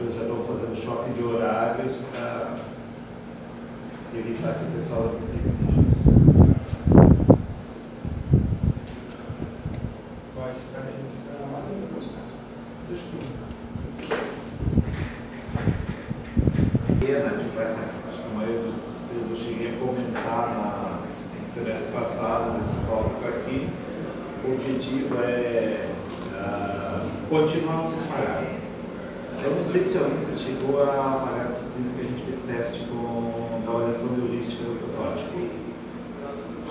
eles já estão fazendo shopping de horários para evitar que o pessoal antecipe muito. Quais canais? Deixa eu ver. Tipo, essa, acho que a maioria de vocês eu cheguei a comentar na, no semestre passado, nesse tópico aqui. O objetivo é uh, continuar vocês pararam. Eu não sei se alguém vocês chegou a pagar a disciplina que a gente fez teste com a avaliação heurística do protótipo.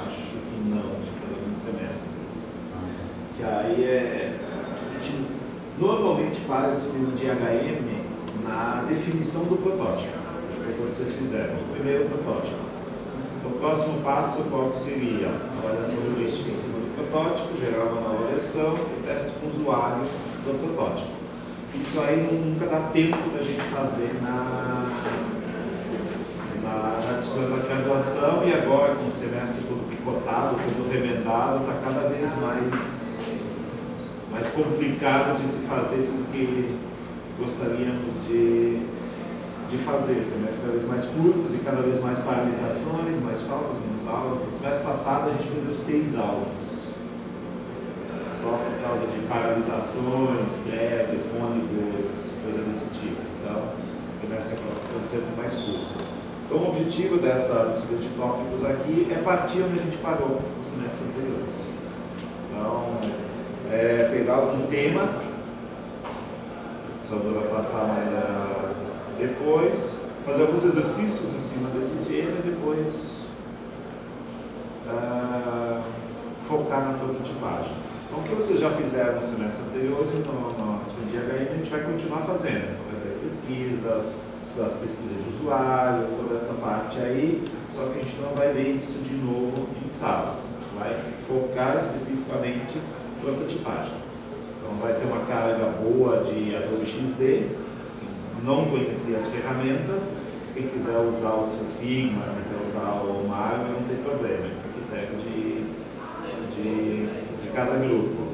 Acho que não, de fazer alguns semestres. Que aí é. A gente normalmente para a disciplina de HM na definição do protótipo. Acho que foi o que vocês fizeram. O primeiro protótipo. O próximo passo qual seria? A avaliação heurística em cima do protótipo, gerar uma versão e teste com o usuário do protótipo. Isso aí nunca dá tempo da gente fazer na, na, na disciplina da graduação e agora com o semestre todo picotado, todo remendado, está cada vez mais, mais complicado de se fazer do que gostaríamos de, de fazer. Semestres cada vez mais curtos e cada vez mais paralisações, mais faltas, menos aulas. No semestre passado a gente perdeu seis aulas só por causa de paralisações, greves, ônibus, coisa desse tipo. Então, o semestre pode ser mais curto. Então, o objetivo dessa, dos seguintes tópicos aqui é partir onde a gente parou nos semestres anteriores. Então, é pegar algum tema, só vou passar amanhã depois, fazer alguns exercícios em cima desse tema e depois uh, focar na prototipagem. Então, o que vocês já fizeram no semestre anterior, no, no DHM, a gente vai continuar fazendo. As pesquisas, as pesquisas de usuário, toda essa parte aí, só que a gente não vai ver isso de novo em sala. A gente vai focar especificamente prototipagem. Então, vai ter uma carga boa de Adobe XD, não conhecer as ferramentas, se quem quiser usar o seu Figma, quiser usar o Marvel, não tem problema, é critério de, de de cada grupo.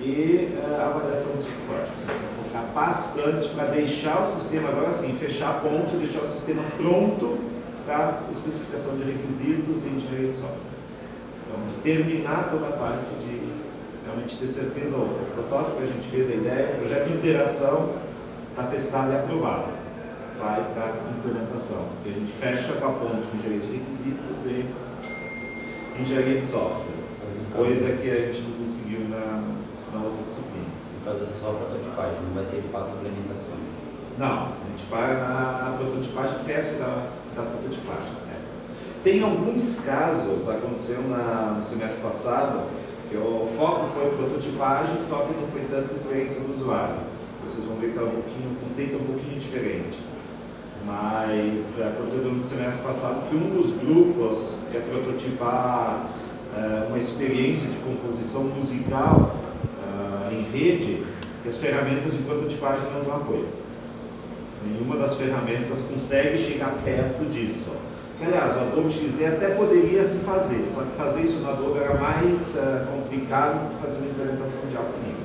E uh, a avaliação dos. Você vai focar bastante para deixar o sistema, agora sim, fechar a ponte, deixar o sistema pronto para especificação de requisitos e engenharia de software. Então, terminar toda a parte de realmente ter certeza, o protótipo que a gente fez, a ideia, o projeto de interação está testado e aprovado. Vai para a implementação. A gente fecha com a ponte de engenharia de requisitos e engenharia de software coisa que a gente não conseguiu na, na outra disciplina. Por causa só prototipagem, não vai ser de fato implementação. Não, a gente para na, na prototipagem, teste da, da prototipagem. É. Tem alguns casos, aconteceu na, no semestre passado, que o foco foi a prototipagem, só que não foi tanta experiência do usuário. Vocês vão ver que é um pouquinho, o conceito é um pouquinho diferente. Mas aconteceu no semestre passado que um dos grupos é prototipar uh, uma experiência de composição musical uh, em rede que as ferramentas de prototipagem não dão apoio. Nenhuma das ferramentas consegue chegar perto disso. Aliás, o Adobe XD até poderia se fazer, só que fazer isso no Adobe era mais uh, complicado do que fazer uma implementação de alto nível.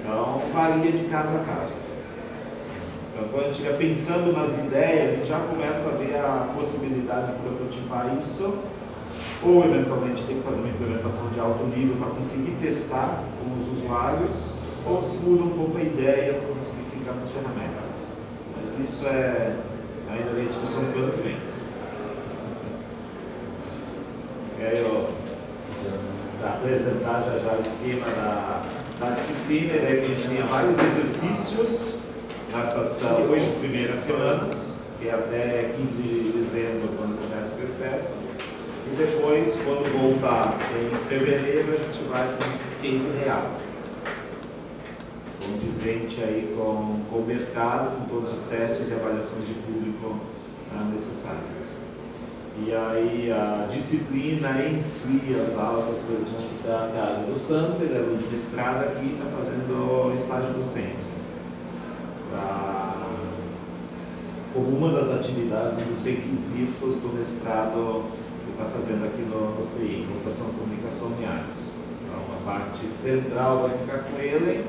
Então, varia de caso a caso. Então, quando a gente estiver pensando nas ideias, a gente já começa a ver a possibilidade de prototipar isso ou eventualmente tem que fazer uma implementação de alto nível para conseguir testar com os usuários, ou se muda um pouco a ideia para conseguir ficar nas ferramentas. Mas isso é ainda bem discussão do ano que vem. Quero apresentar já já o esquema da, da disciplina, e a gente tinha vários exercícios nessas oito primeiras semanas, que é até 15 de dezembro, quando começa o processo e depois, quando voltar em fevereiro, a gente vai com case real. Condizente aí com, com o mercado, com todos os testes e avaliações de público ah, necessárias. E aí a disciplina em si, as aulas, as coisas vão ficar a cargo do Sander, aluno de mestrado aqui, está fazendo estágio docência. Como uma das atividades, um dos requisitos do mestrado está fazendo aqui no, no CI, Computação, Comunicação e Artes. Então, a parte central vai ficar com ele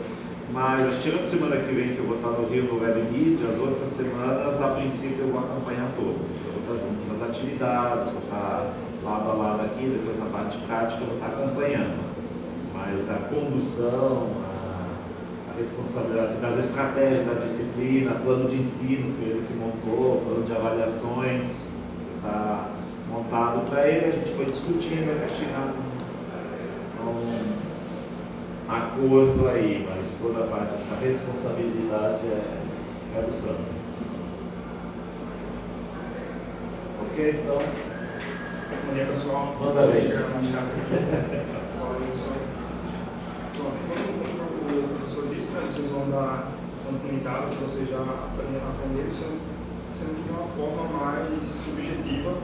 Mas que tirando semana que vem que eu vou estar no Rio no Web as outras semanas, a princípio, eu vou acompanhar todas. Então, eu vou estar junto nas atividades, vou estar lado a lado aqui, depois na parte prática eu vou estar acompanhando. Mas a condução, a, a responsabilidade das estratégias da disciplina, plano de ensino, foi ele que montou, plano de avaliações, está montado para ele, a gente foi discutindo até chegar num acordo aí, mas toda a parte, essa responsabilidade é, é do Sandro. Ok? Então. Bom dia, pessoal. Manda pessoal. Bom, como o professor disse, né, vocês vão dar continuidade, que vocês já aprenderam a aprender, sendo que de uma forma mais subjetiva,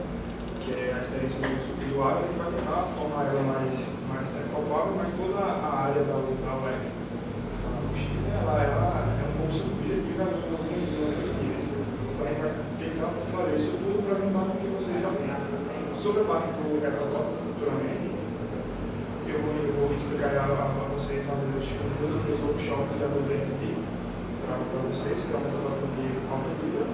que é a experiência do usuário, a gente vai tentar tornar ela mais, mais palpável, mas toda a área da, da UX, a UX, ela, ela é um pouco subjetiva em outros níveis. Então a gente vai tentar fazer isso tudo para juntar com o que vocês já têm. Sobre a parte do repertório, futuramente, eu vou, eu vou explicar a, vocês, fazer os dois ou três workshops de adolescente para vocês, que é uma metodologia de autoajuda.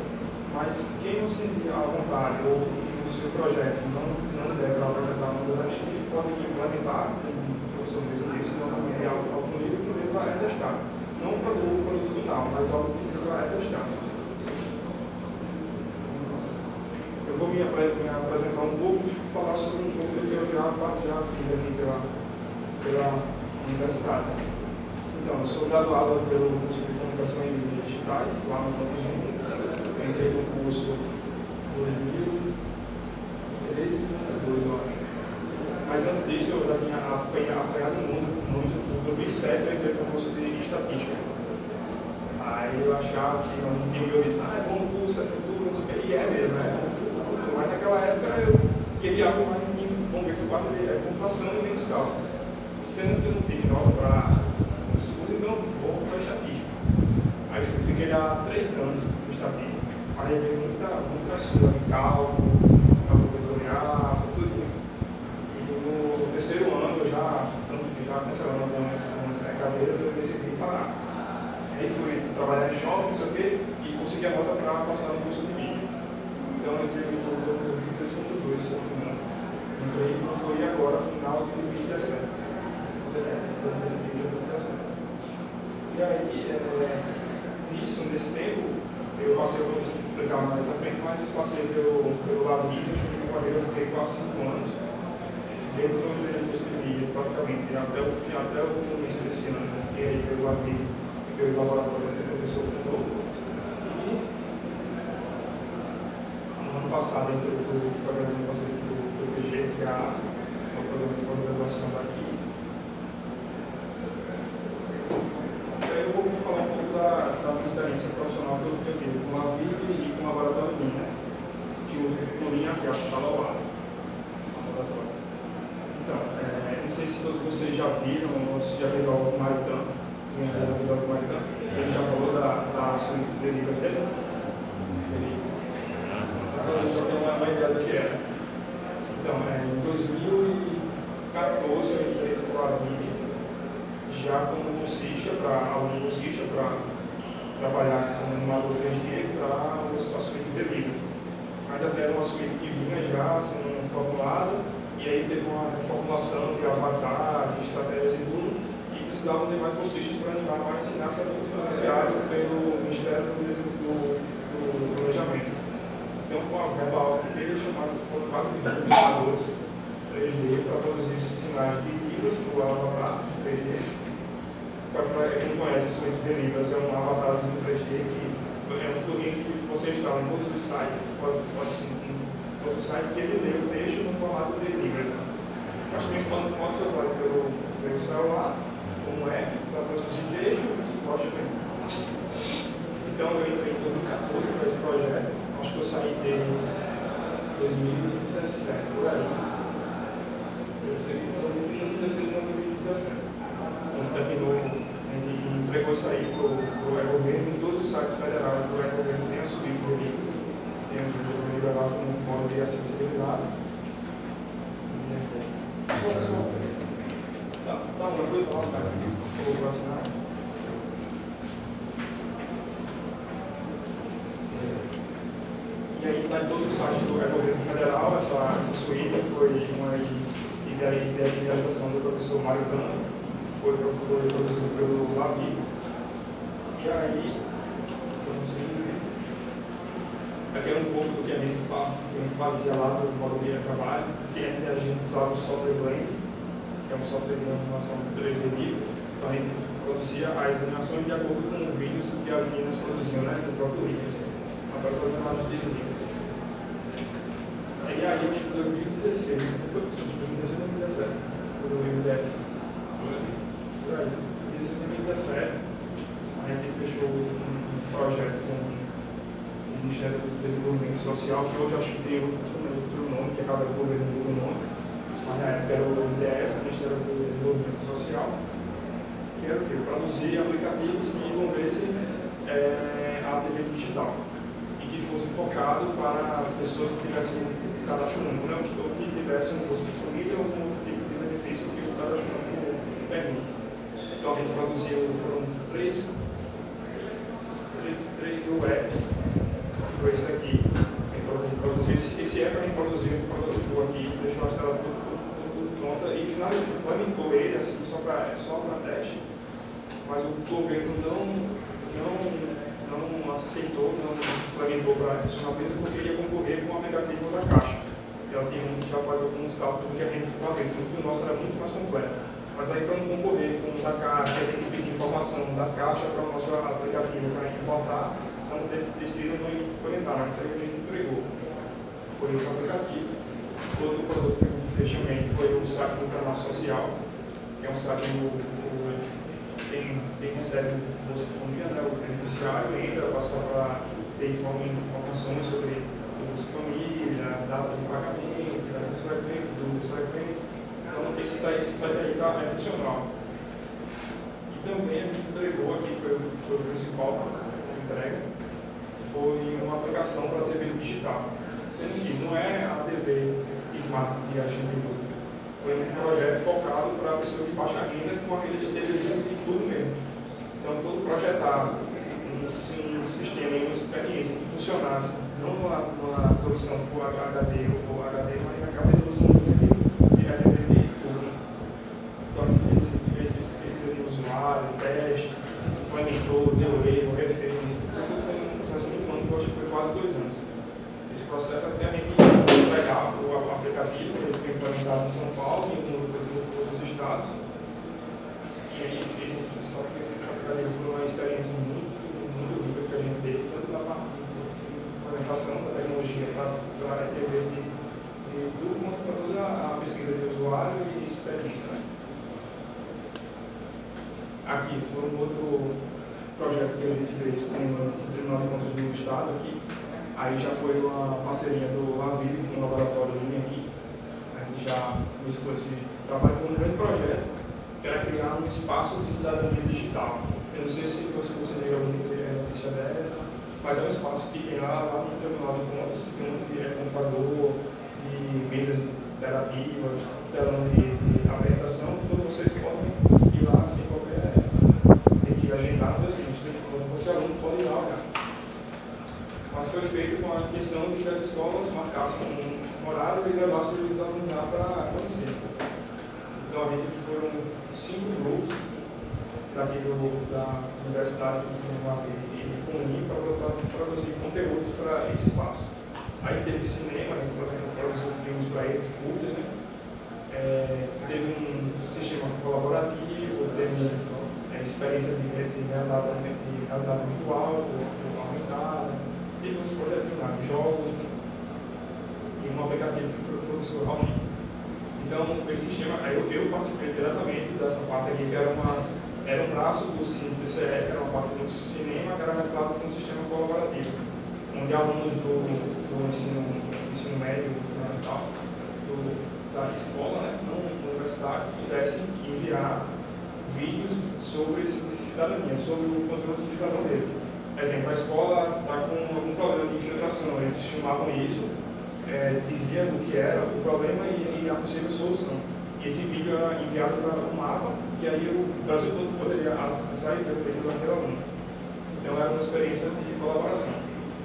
Mas quem não se sentir à vontade ou o seu projeto não, não deverá projetar mudante e pode implementar, o professor mesmo disse, não é algo, algo nível que o livro é testar. Não o o produto final, mas algo que o livro vai testar. Eu vou me, apresentar um pouco e falar sobre um pouco do que eu já, já fiz aqui pela, pela universidade. Então, eu sou graduado pelo curso de Comunicação e Mídias Digitais, lá no Campus 1. Entrei no curso 2000, eu acho. Mas antes disso, eu já tinha apanhado muito, muito tudo. Dos eu entrei para o curso de estatística. Aí eu achava que um time eu disse, ah, é bom curso, é futuro, não sei o que. E é mesmo, é, é futuro. Mas naquela época eu queria algo mais que envolvesse a quarto de é, computação e menos cálculo. Sendo que eu não tive nota para o curso, então vou para estatística. Aí eu fiquei lá três anos no estatística. Aí veio muita, muita sua de cálculo. E consegui a nota para passar no curso de mídias. Então eu entrei no 3.2, se não me engano. Entrei e concluí agora, final de 2017. 2017. E aí, é, nisso, nesse tempo, eu passei, eu vou explicar mais à frente, mas passei pelo, pelo acho que no Madeira eu fiquei quase 5 anos. Desde que eu entrei no curso de mídia, praticamente, até o, até o começo desse ano, e aí pelo Lavídeo, pelo laboratório que o professor fundou. E no ano passado, entrou o programa de passou do PGCA, o programa de pós-graduação daqui. eu vou falar um pouco da, da minha experiência profissional que eu, eu tive com a VIP e com o laboratório Linha, que o, o Linha aqui, a sala ao lado. Laboratório. Então, é, não sei se todos vocês já viram ou se já viram o Maritã, viu o Maritã, ele já falou da, da suíte deriva dele. Eu só tenho uma, ideia do que era. Então, é, em 2014 eu entrei com a VIP já como bolsista, para aluno bolsista, para trabalhar como animador 3D para a suíte de livro. Ainda era uma suíte que vinha já sendo formulada, e aí teve uma formulação de avatar, de estratégias e tudo, e precisavam de mais bolsistas para animar mais sinais que era financiado pelo Ministério do, do, do Planejamento. Então, com a verba alta que teve, chamaram, foram quase 20 animadores 3D para produzir sinais de libras para o avatar 3D para quem conhece, Suite de Libras é um avatarzinho 3D que é um plugin que você instala em todos os sites, pode, pode em todos os sites, e ele lê o texto no formato de Libra. Acho que quando pode ser usado pelo, pelo celular, como é, para produzir texto e foto também. Então eu entrei em 2014 para esse projeto, acho que eu saí dele em 2017, por aí. Eu saí em 2016 para 2017. Quando terminou entregou isso aí para o governo em todos os sites federais do governo tem assumido relíquias, tem o governo liberal com um modo de acessibilidade. Tá, tá, mas foi lá, tá? Vou vacinar. E aí está em todos os sites do governo federal, essa, essa suíte foi uma idealização do professor Mário Tano, foi, produzido pelo Lavi. E aí, aqui é um pouco do que a gente, fazia lá no modo de trabalho, que a gente usava o software Blend, que é um software de animação 3D livre, então a gente produzia as animações de acordo com os vídeos que as meninas produziam, né, no próprio livro. Assim. Agora foi uma de livro. E aí, tipo, 2016, não foi 2016 ou 2017, quando o livro desse. Por aí, 2017, a gente fechou um projeto com o Ministério do Desenvolvimento Social, que hoje acho que tem outro, outro nome, que acaba desenvolvendo um outro nome, mas na época era o MDS, Ministério do Desenvolvimento Social, que era o quê? Produzir aplicativos que envolvessem é, a TV digital e que fosse focado para pessoas que tivessem único, né? ou que tivessem um bolsa de família ou algum tipo de benefício que o único permite. Então a gente produziu, foram três, três, três web, que foi esse aqui. A gente produziu esse, esse app, a gente produziu, produziu aqui, deixou a tela tudo pronta e finalizou, implementou ele assim, só para só teste mas o governo não, não, não aceitou, não implementou para funcionar mesmo porque ia concorrer com o aplicativo da Caixa. Ela tem um que já faz alguns cálculos do que a gente faz, sendo que o nosso era muito mais completo. Mas aí para não concorrer com o da Caixa, tem que pedir informação da Caixa para o nosso aplicativo para importar, então decidiram não implementar, mas aí a gente entregou. Foi esse aplicativo. Outro produto que a gente fez também foi o site do canal social, que é um site no quem, quem recebe Bolsa né, o beneficiário, entra, passa para ter informações sobre o Bolsa Família, data de pagamento, datas frequentes, dúvidas frequentes. Então, esse site, esse site aí tá, é funcional. E também a gente entregou aqui, foi, foi o principal entrega, foi uma aplicação para a TV digital. Sendo que não é a TV Smart que a gente usa foi um projeto focado para pessoas de baixa renda com aqueles TVzinhos de tudo mesmo. Então, todo projetado, um, um sistema e uma experiência que funcionasse, não numa solução por HD ou HD, mas naquela resolução de, de HD tudo. Então, a gente fez, fez pesquisa de usuário, teste, implementou, deu erro, refez, tudo foi um processo longo, que foi quase dois anos. Esse processo até a gente pegar o aplicativo, ele foi implementado em São Paulo e em outros estados. E aí, esse, esse, só que esse aplicativo foi uma experiência muito, muito que a gente teve, tanto de implementação da tecnologia para a TV de, de tudo, quanto para toda a pesquisa de usuário e experiência. Né? Aqui foi um outro projeto que a gente fez com o Tribunal de Contas do Estado, aqui, Aí já foi uma parceria do Laville com o laboratório Linha aqui. A gente já começou esse trabalho, foi um grande projeto, que era criar um espaço de cidadania digital. Eu não sei se vocês viram a notícia dessa, mas é um espaço que tem lá, lá no Tribunal de Contas, que tem um de computador, de mesas interativas, telão de, de apresentação, todos vocês podem ir lá sem qualquer. tem que agendar, mas assim, você aluno pode ir lá olhar mas foi feito com a intenção de que as escolas marcassem um horário e levassem os alunos lá para conhecer. Então a gente foram cinco daqui do, da Universidade do Madeira e unir para produzir conteúdos para esse espaço. Aí teve cinema, gente produziu filmes para eles, curtas, né? É, teve um sistema colaborativo, teve é, experiência de, de, realidade, de realidade virtual, aumentada temos projetos lá, jogos e um aplicativo que foi o professor Raoni. Então, esse sistema, eu, eu participei diretamente dessa parte aqui, que era, uma, era um braço do TCE, que era uma parte do cinema, que era mesclado com um sistema colaborativo, onde alunos do, do ensino, ensino médio, fundamental, da escola, né, não universidade, pudessem enviar vídeos sobre cidadania, sobre o controle cidadão deles. Por exemplo, a escola está com algum problema de infiltração, eles chamavam isso, é, diziam o que era o problema e, e, a possível solução. E esse vídeo era enviado para um mapa que aí o Brasil todo poderia acessar e ver o feito daquele aluno. Então era uma experiência de colaboração.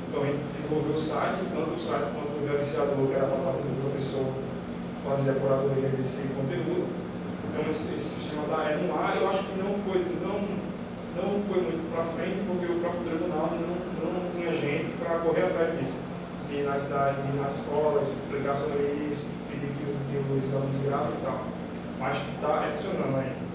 Então a gente desenvolveu o site, tanto o site quanto o gerenciador, que era a parte do professor, fazia a curadoria desse conteúdo. Então esse, esse sistema da E no ar, eu acho que não foi, não, não foi muito para frente, porque o próprio tribunal não, não tinha gente para correr atrás disso. Ir na cidade, ir nas escolas, explicar sobre isso, pedir que os, que os alunos gravem e tal. Mas está é funcionando ainda.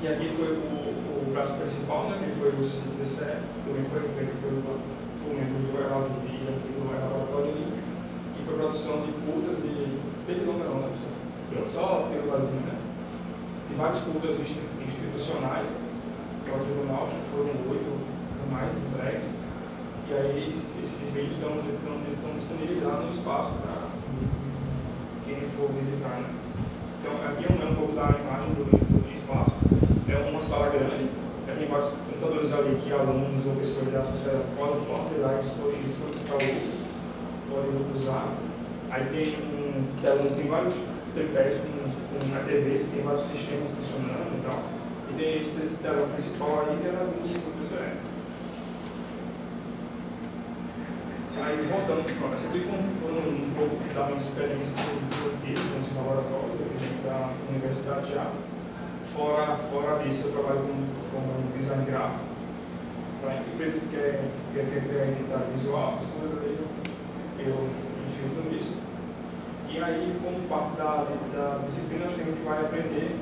Que aqui foi o, o braço principal, né, que foi o CTCE, também foi feito pelo, membro do Elavo e aqui do Laboratório que foi produção de curtas e pelo não, né? Só pelo vazio, né? De vários curtas institucionais, que é o tribunal, já foram oito ou mais entregues. E aí esses, esses vídeos estão, estão, estão lá no espaço para quem for visitar, né? Então aqui é um, pouco da imagem do, do espaço é uma sala grande, tem vários computadores ali que alunos ou pessoas da sociedade podem, pegar e solicitar uso, podem usar. Aí tem um telão, tem vários tripés com, com que tem vários sistemas funcionando e tal. E tem esse telão principal aí que era do TCE. Aí voltando, essa aqui foi, foi um pouco da minha experiência produtiva no laboratório da Universidade já. Fora, fora disso, eu trabalho como, como design gráfico para empresas que querem quer, quer criar identidade visual, essas coisas eu, eu infiltro nisso. E aí, como parte da, da disciplina, acho que a gente vai aprender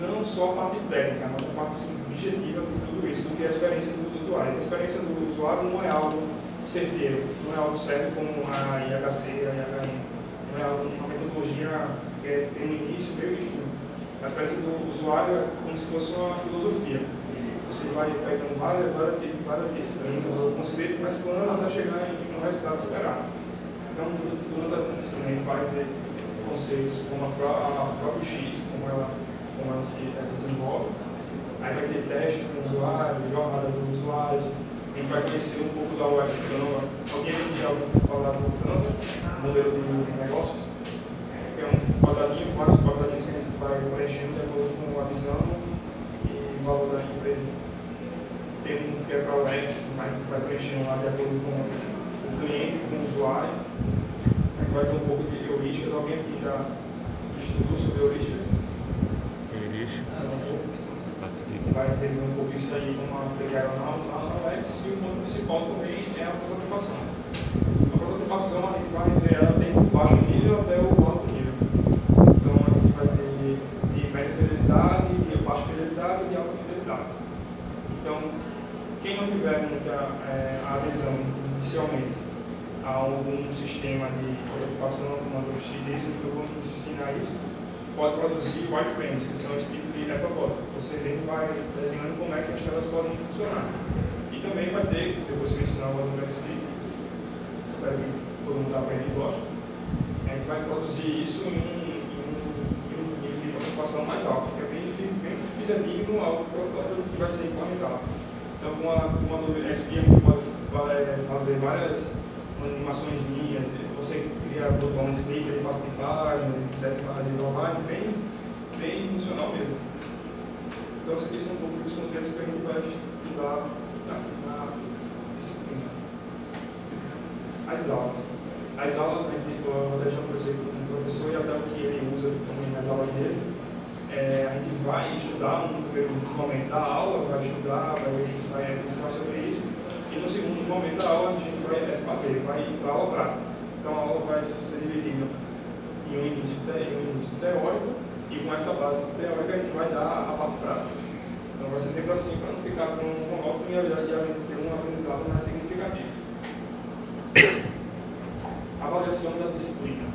não só a parte técnica, mas a parte subjetiva de tudo isso, do que é a experiência do usuário. A experiência do usuário não é algo certeiro, não é algo certo como a IHC, a IHM, não é uma metodologia que é, tem um início, meio e fim a experiência do usuário é como se fosse uma filosofia. Você vai pegando várias, várias, várias disciplinas ou conceitos, mesclando até chegar em um resultado esperado. Então, durante a disciplina, vai ver conceitos como a, a, própria X, como ela, como ela se desenvolve. Aí vai ter testes com o usuário, jornada dos usuários, a gente vai conhecer um pouco da UX Canva. Alguém já ouviu falar do Canva, modelo de negócios? É um quadradinho, vários quadradinhos que a gente vai preenchendo de acordo com a visão e o valor da empresa. Tem um que é para o X, vai, vai preenchendo lá de acordo com o cliente, com o usuário. A gente vai ter um pouco de heurísticas. Alguém aqui já estudou sobre? Heurísticas. Vai ter um pouco isso aí, como aplicar na, na UX. E o ponto principal também é a prototipação. A prototipação, a gente vai ver ela tem baixo nível até o alto nível. Então, a gente vai ter média fidelidade, de baixa fidelidade e de alta fidelidade. Então, quem não tiver muita é, adesão inicialmente a algum sistema de ocupação, como a que eu vou ensinar isso, pode produzir wireframes, que são esse tipo de reprotótipo. Você vem vai desenhando como é que as telas podem funcionar. E também vai ter, depois que eu ensinar o aluno espero que todo mundo está aprendendo, lógico, a gente vai produzir isso em um ocupação mais alta, que é bem, bem fidedigno ao produto que vai ser implementado. Então, com a, com a XP, a gente pode é, fazer várias animações, você cria botões, clica, ele passa de página, desce para de online, bem, bem funcional mesmo. Então, isso são um pouco dos conceitos que a gente vai estudar na, na disciplina. As aulas. As aulas, a gente, eu vou deixar para com o professor e até o que ele usa nas aulas dele é, a gente vai estudar no primeiro momento da aula, vai estudar, vai, vai pensar sobre isso, e no segundo momento da aula a gente vai é, fazer, vai aula prática. Então a aula vai ser dividida em um início, em um início teórico, e com essa base teórica a gente vai dar a parte prática. Então vai ser sempre assim, para não ficar com um monótono e a gente ter um aprendizado mais significativo. Avaliação da disciplina.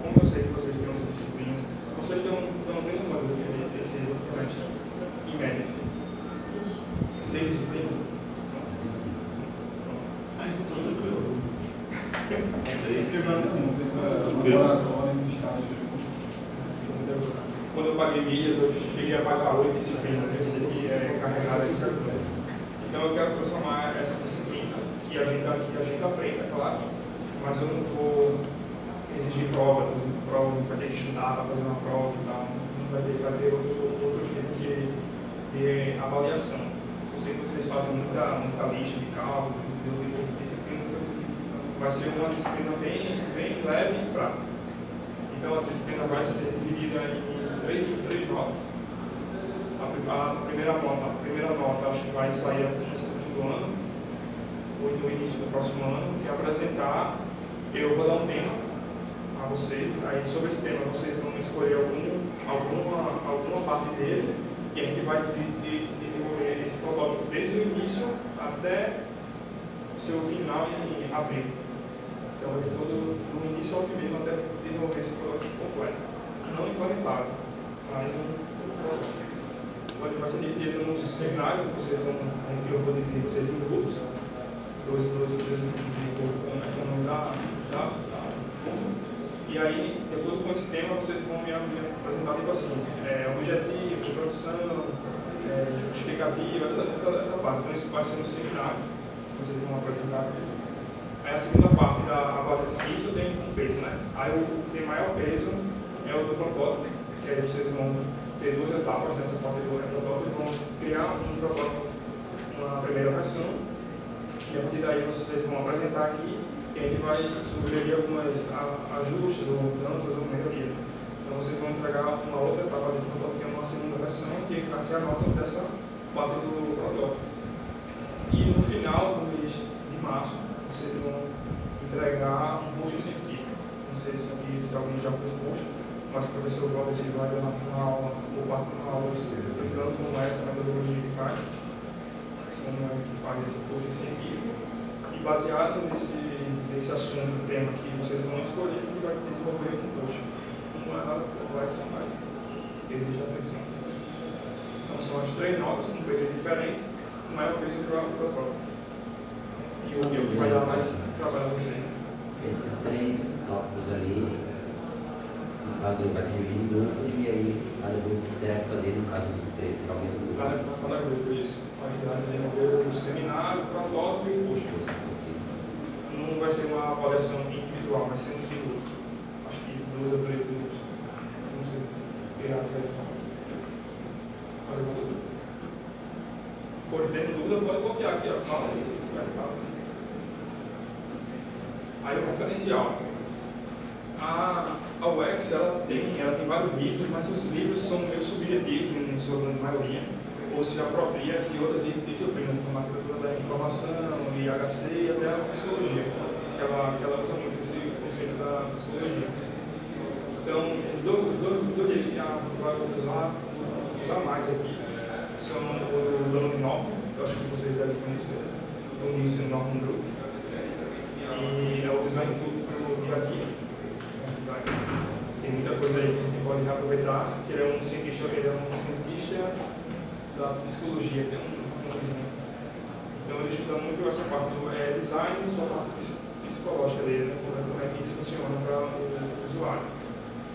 Como eu sei que vocês têm uma disciplina, vocês estão, estão tendo uma desse, restaurante em média. Seis disciplinas? São tranquilos. Quando eu paguei milhas, eu cheguei a pagar oito disciplinas, eu que é carregada de. Então eu quero transformar essa disciplina, que a gente, que a gente aprenda, claro, mas eu não vou exigir provas, prova, vai ter que estudar para fazer uma prova e tal, vai ter, vai ter outros, outros tipos de, de avaliação. eu sei que vocês fazem muita, muita lista de cálculo, vai ser uma disciplina bem, bem leve e prática. Então a disciplina vai ser dividida em três, em três notas. A, a, primeira nota, a primeira nota acho que vai sair no fim do ano, ou no início do próximo ano, que é apresentar, eu vou dar um tema a vocês, aí sobre esse tema vocês vão escolher algum, alguma, alguma parte dele e a gente vai de, de, desenvolver esse protótipo desde o início até seu final em abril. Então, todo, do início ao fim mesmo até desenvolver esse protótipo completo. Não implementado, mas um ele vai ser dividido num seminário, vocês vão, eu vou dividir vocês em grupos, dois, dois, grupos de grupo com o nome da, da, e aí, de acordo com esse tema, vocês vão me apresentar tipo assim, é, objetivo, produção, é, justificativa, essa, essa, essa, parte. Então isso vai ser no seminário, vocês vão apresentar. Aí a segunda parte da avaliação, isso tem um peso, né? Aí o que tem maior peso é o do protótipo, que aí vocês vão ter duas etapas nessa parte do protótipo, vão criar um protótipo, uma primeira versão, e a partir daí vocês vão apresentar aqui e a gente vai sugerir algumas ajustes ou mudanças ou melhoria. Então vocês vão entregar uma outra etapa desse protótipo, que é uma segunda versão, que vai ser a nota dessa parte do protótipo. E no final do mês de março, vocês vão entregar um post científico. Não sei se, se alguém já fez post, mas o professor Valdeci vai dar uma aula, ou parte uma aula explicando como é essa metodologia que faz, como é que faz esse post científico. E baseado nesse desse assunto, tema que vocês vão escolher e vai desenvolver um post. Não é nada complexo, mas exige atenção. Então são as três notas com pesos diferentes, é o peso para a prova. E o que vai dar mais trabalho a vocês. Esses três tópicos ali, no caso vai ser dividido em grupos e aí cada grupo terá que fazer, no caso desses três, para o mesmo grupo. Cada, cada grupo, isso. A gente vai desenvolver o seminário, o protótipo e o post não vai ser uma avaliação individual, vai ser um de grupo. Acho que dois ou três grupos. Não sei, criados aí. Mais alguma dúvida? For tendo dúvida, pode copiar aqui, ó. Fala aí, Aí o referencial. A, a UX ela tem, ela tem vários livros, mas os livros são meio subjetivos em sua grande maioria, ou se apropria de outras disciplinas, como a arquitetura da informação, IHC e até a psicologia que ela, que ela usa muito esse conceito da psicologia. Então, os dois, dois, dois livros que a gente vai usar, usar mais aqui são o Dono que eu acho que vocês devem conhecer, o Nielsen Norton Group, e é o design tudo pelo dia a dia. Tem muita coisa aí que a gente pode aproveitar, que ele é um cientista, ele é um cientista da psicologia, tem um, um Então ele estuda muito essa parte do é, design e sua parte psicológica dele, né? como é que isso funciona para o usuário.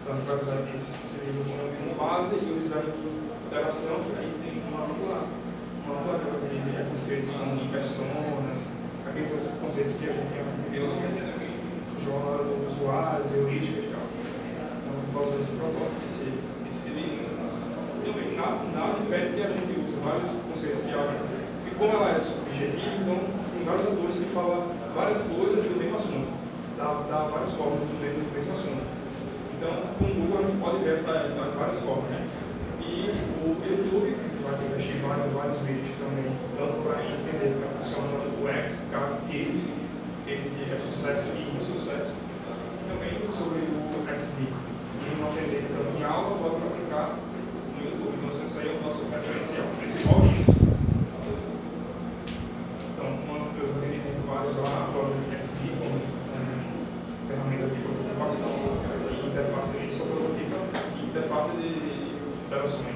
Então, a gente vai usar esse livro como base e o exame de interação, que aí tem uma ampla, uma ampla gama de conceitos como personas, aqueles conceitos que a gente tem entendeu, jornada do usuário, heurísticas e tal. Então, por causa desse protótipo, esse, esse livro, também nada, nada impede que a gente use vários conceitos que ela, porque como ela é subjetiva, então tem vários autores que falam várias coisas do mesmo assunto, dá, dá várias formas do mesmo, do mesmo assunto. Então, com o Google a gente pode ver essas várias formas, né? E o YouTube, a vai investir vários, vídeos também, tanto para entender como funciona o X, cases, case de sucesso e insucesso, também sobre o XD. Quem não aprender tanto em aula, pode aplicar no YouTube. Então, esse aí é o nosso referencial principal disso. vários lá, projeto XD, como ferramenta de prototipação e interface de só prototipa e interface de interações.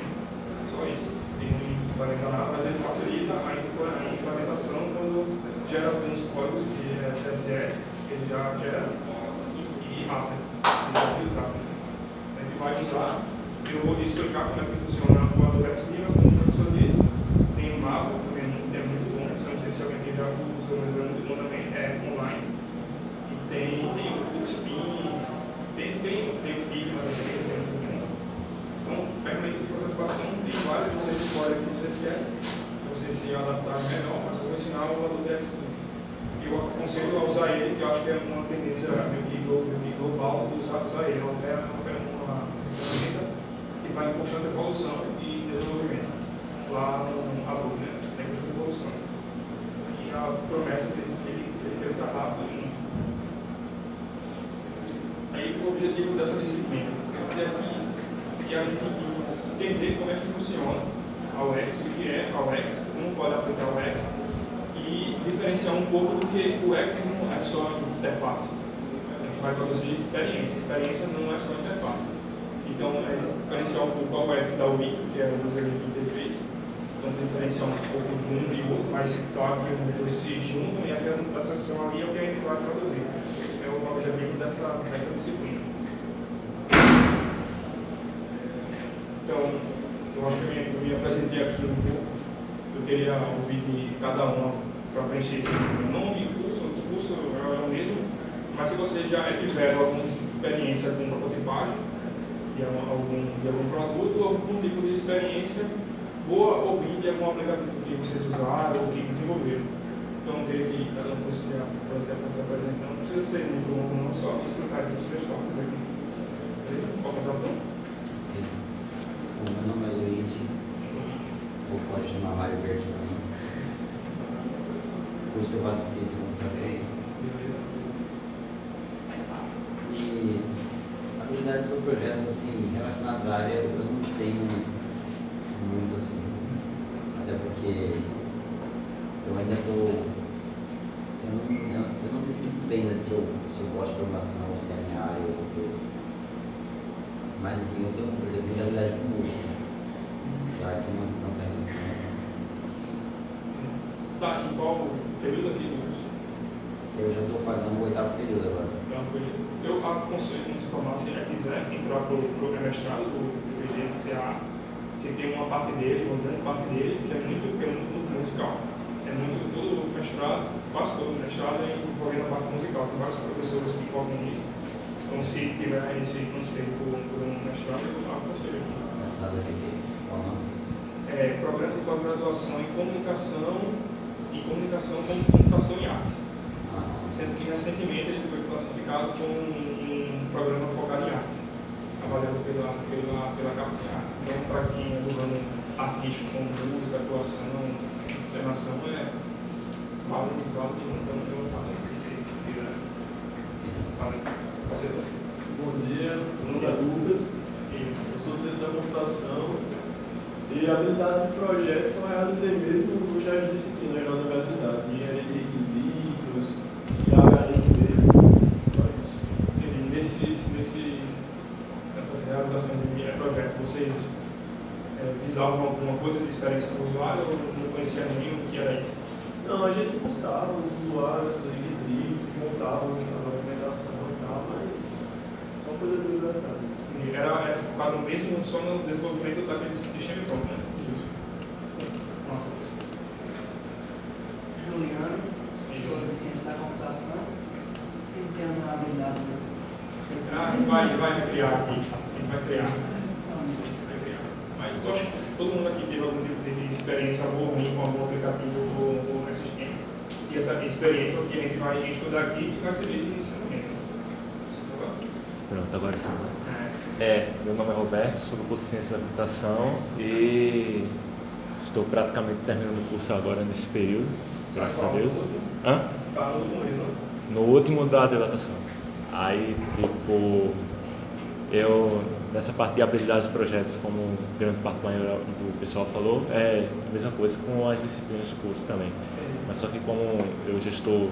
Só isso. Tem vai nada, mas ele facilita a implementação quando gera alguns códigos de CSS, que ele já gera, e assets. Ele assets. A gente vai usar, eu vou explicar como é que funciona o XD, mas como o professor disse, tem um mapa, também é muito bom, não sei se alguém já usou, mas é muito bom também, é online. E tem, tem o Spin, tem, tem, tem o Figma tem o Figma. Então, ferramenta de preocupação tem várias, vocês escolhem o que vocês querem, você se adaptarem melhor, mas eu vou ensinar o Adobe XD. E eu aconselho a usar ele, que eu acho que é uma tendência meio que global usar, usar ele. É uma ferramenta que está em constante evolução e desenvolvimento. Lá no Adobe, né? Tem constante evolução. E a promessa de que ele, ele cresça rápido. Aí o objetivo dessa disciplina é que, que a gente entender como é que funciona a UX, o que é a UX, como pode aplicar a UX e diferenciar um pouco do que o UX não é só interface. A gente vai produzir experiência, experiência não é só interface. Então, é diferenciar um pouco a UX da UI, que é o User Interface, então diferenciar um pouco de um e outro, mas claro que os dois se juntam e a sessão ali é o que a gente vai produzir. É o objetivo dessa, dessa disciplina. Então, eu acho que eu me, apresentei aqui um pouco. Eu queria ouvir de cada uma para preencher esse nome, curso, o curso é o mesmo, mas se vocês já tiveram alguma experiência com prototipagem de algum, de algum produto, algum tipo de experiência boa ou ruim de algum aplicativo que vocês usaram ou que desenvolveram. Então, eu queria que cada um fosse se apresentando, não precisa ser muito longo, não, só explicar esses três tópicos aqui. Pode começar meu nome é Luigi, ou pode chamar Mário Verde também. Curso que eu faço ciência de computação. E habilidades ou projetos assim, relacionados à área eu não tenho muito assim. Até porque eu ainda estou. Eu não, eu não decido bem né, se, eu, se eu gosto de programação ou se é a minha área ou coisa. Mas assim, eu tenho, por exemplo, habilidade com música. Já que não tem tanta relação. Tá, em qual período aqui do curso? Eu já estou pagando o oitavo período agora. Eu aconselho que se formar, se já quiser entrar para o mestrado do PGCA, que tem uma parte dele, uma grande parte dele, que é muito, que é muito musical. É muito, todo o mestrado, quase todo o mestrado é envolvendo a parte musical. Tem vários professores que focam nisso. Então, se tiver esse conselho por, por um mestrado, eu aconselho aqui. É, programa de pós-graduação em comunicação e comunicação como comunicação em artes. Sendo que recentemente ele foi classificado como um, um programa focado em artes, trabalhando pela, pela, pela campus em artes. Então, para quem é do ramo artístico, como música, atuação, encenação, é vale, vale. Então, eu não se você quiser. Vale. Bom dia, meu nome é Lucas, eu sou assistente de computação e habilidades e projetos são realizei mesmo no curso de disciplinas na universidade, engenharia de requisitos, e HLB, só isso. Entendi. Nesses, nesses, nessas realizações de projeto, vocês é, visavam alguma coisa de experiência do usuário ou não conhecia nenhum que era isso? Não, a gente buscava os usuários, os requisitos, montava documentação uma coisa da universidade. Era é, focado mesmo só no desenvolvimento daquele sistema de né? Nossa, Juliano, sou de ciência da computação, entendo a habilidade. Ah, vai, vai criar aqui, a gente vai criar. Vai criar. Mas eu acho que todo mundo aqui teve algum tipo de experiência boa ou ruim com algum aplicativo ou, ou sistema. E essa experiência é o que a gente vai estudar aqui que vai servir de ensinamento. Pronto, agora sim. É, meu nome é Roberto, sou do curso de Ciência da Computação e estou praticamente terminando o curso agora nesse período, graças a Deus. Hã? No último da dilatação. Aí, tipo, eu, nessa parte de habilidades e projetos, como grande parte do pessoal falou, é a mesma coisa com as disciplinas do curso também. Mas só que como eu já estou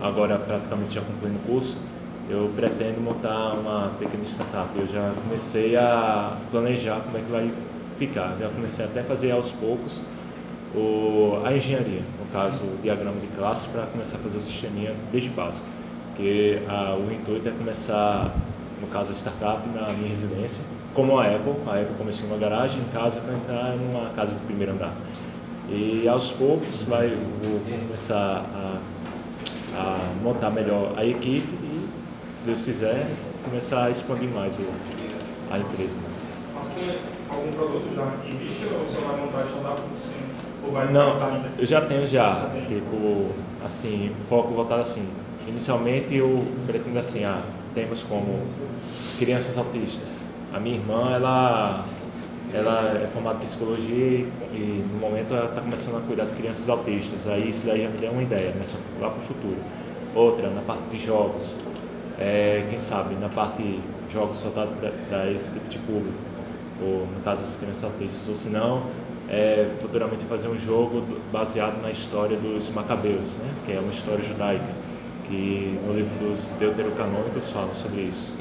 agora praticamente já concluindo o curso, eu pretendo montar uma pequena startup. Eu já comecei a planejar como é que vai ficar. Já comecei até a fazer aos poucos o, a engenharia, no caso o diagrama de classe, para começar a fazer o sisteminha desde básico. Porque a, o intuito é começar, no caso a startup, na minha residência, como a Apple. A Apple começou numa garagem, em casa, começar numa casa de primeiro andar. E aos poucos vai, vou começar a, a montar melhor a equipe se Deus quiser, começar a expandir mais o, a empresa. Mas tem algum produto já em vista ou só vai montar startup? Sim. Ou vai Não, eu já tenho já, tipo, assim, foco voltado assim. Inicialmente eu pretendo assim, ah, temas como crianças autistas. A minha irmã, ela, ela é formada em psicologia e, e, no momento ela está começando a cuidar de crianças autistas. Aí isso daí já me deu uma ideia, mas lá para o futuro. Outra, na parte de jogos. É, quem sabe, na parte jogos voltados para esse tipo de público. Ou no caso as crianças autistas. Ou se não, é, futuramente fazer um jogo do- baseado na história dos Macabeus, né? que é uma história judaica, que no livro dos Deuterocanônicos falam sobre isso.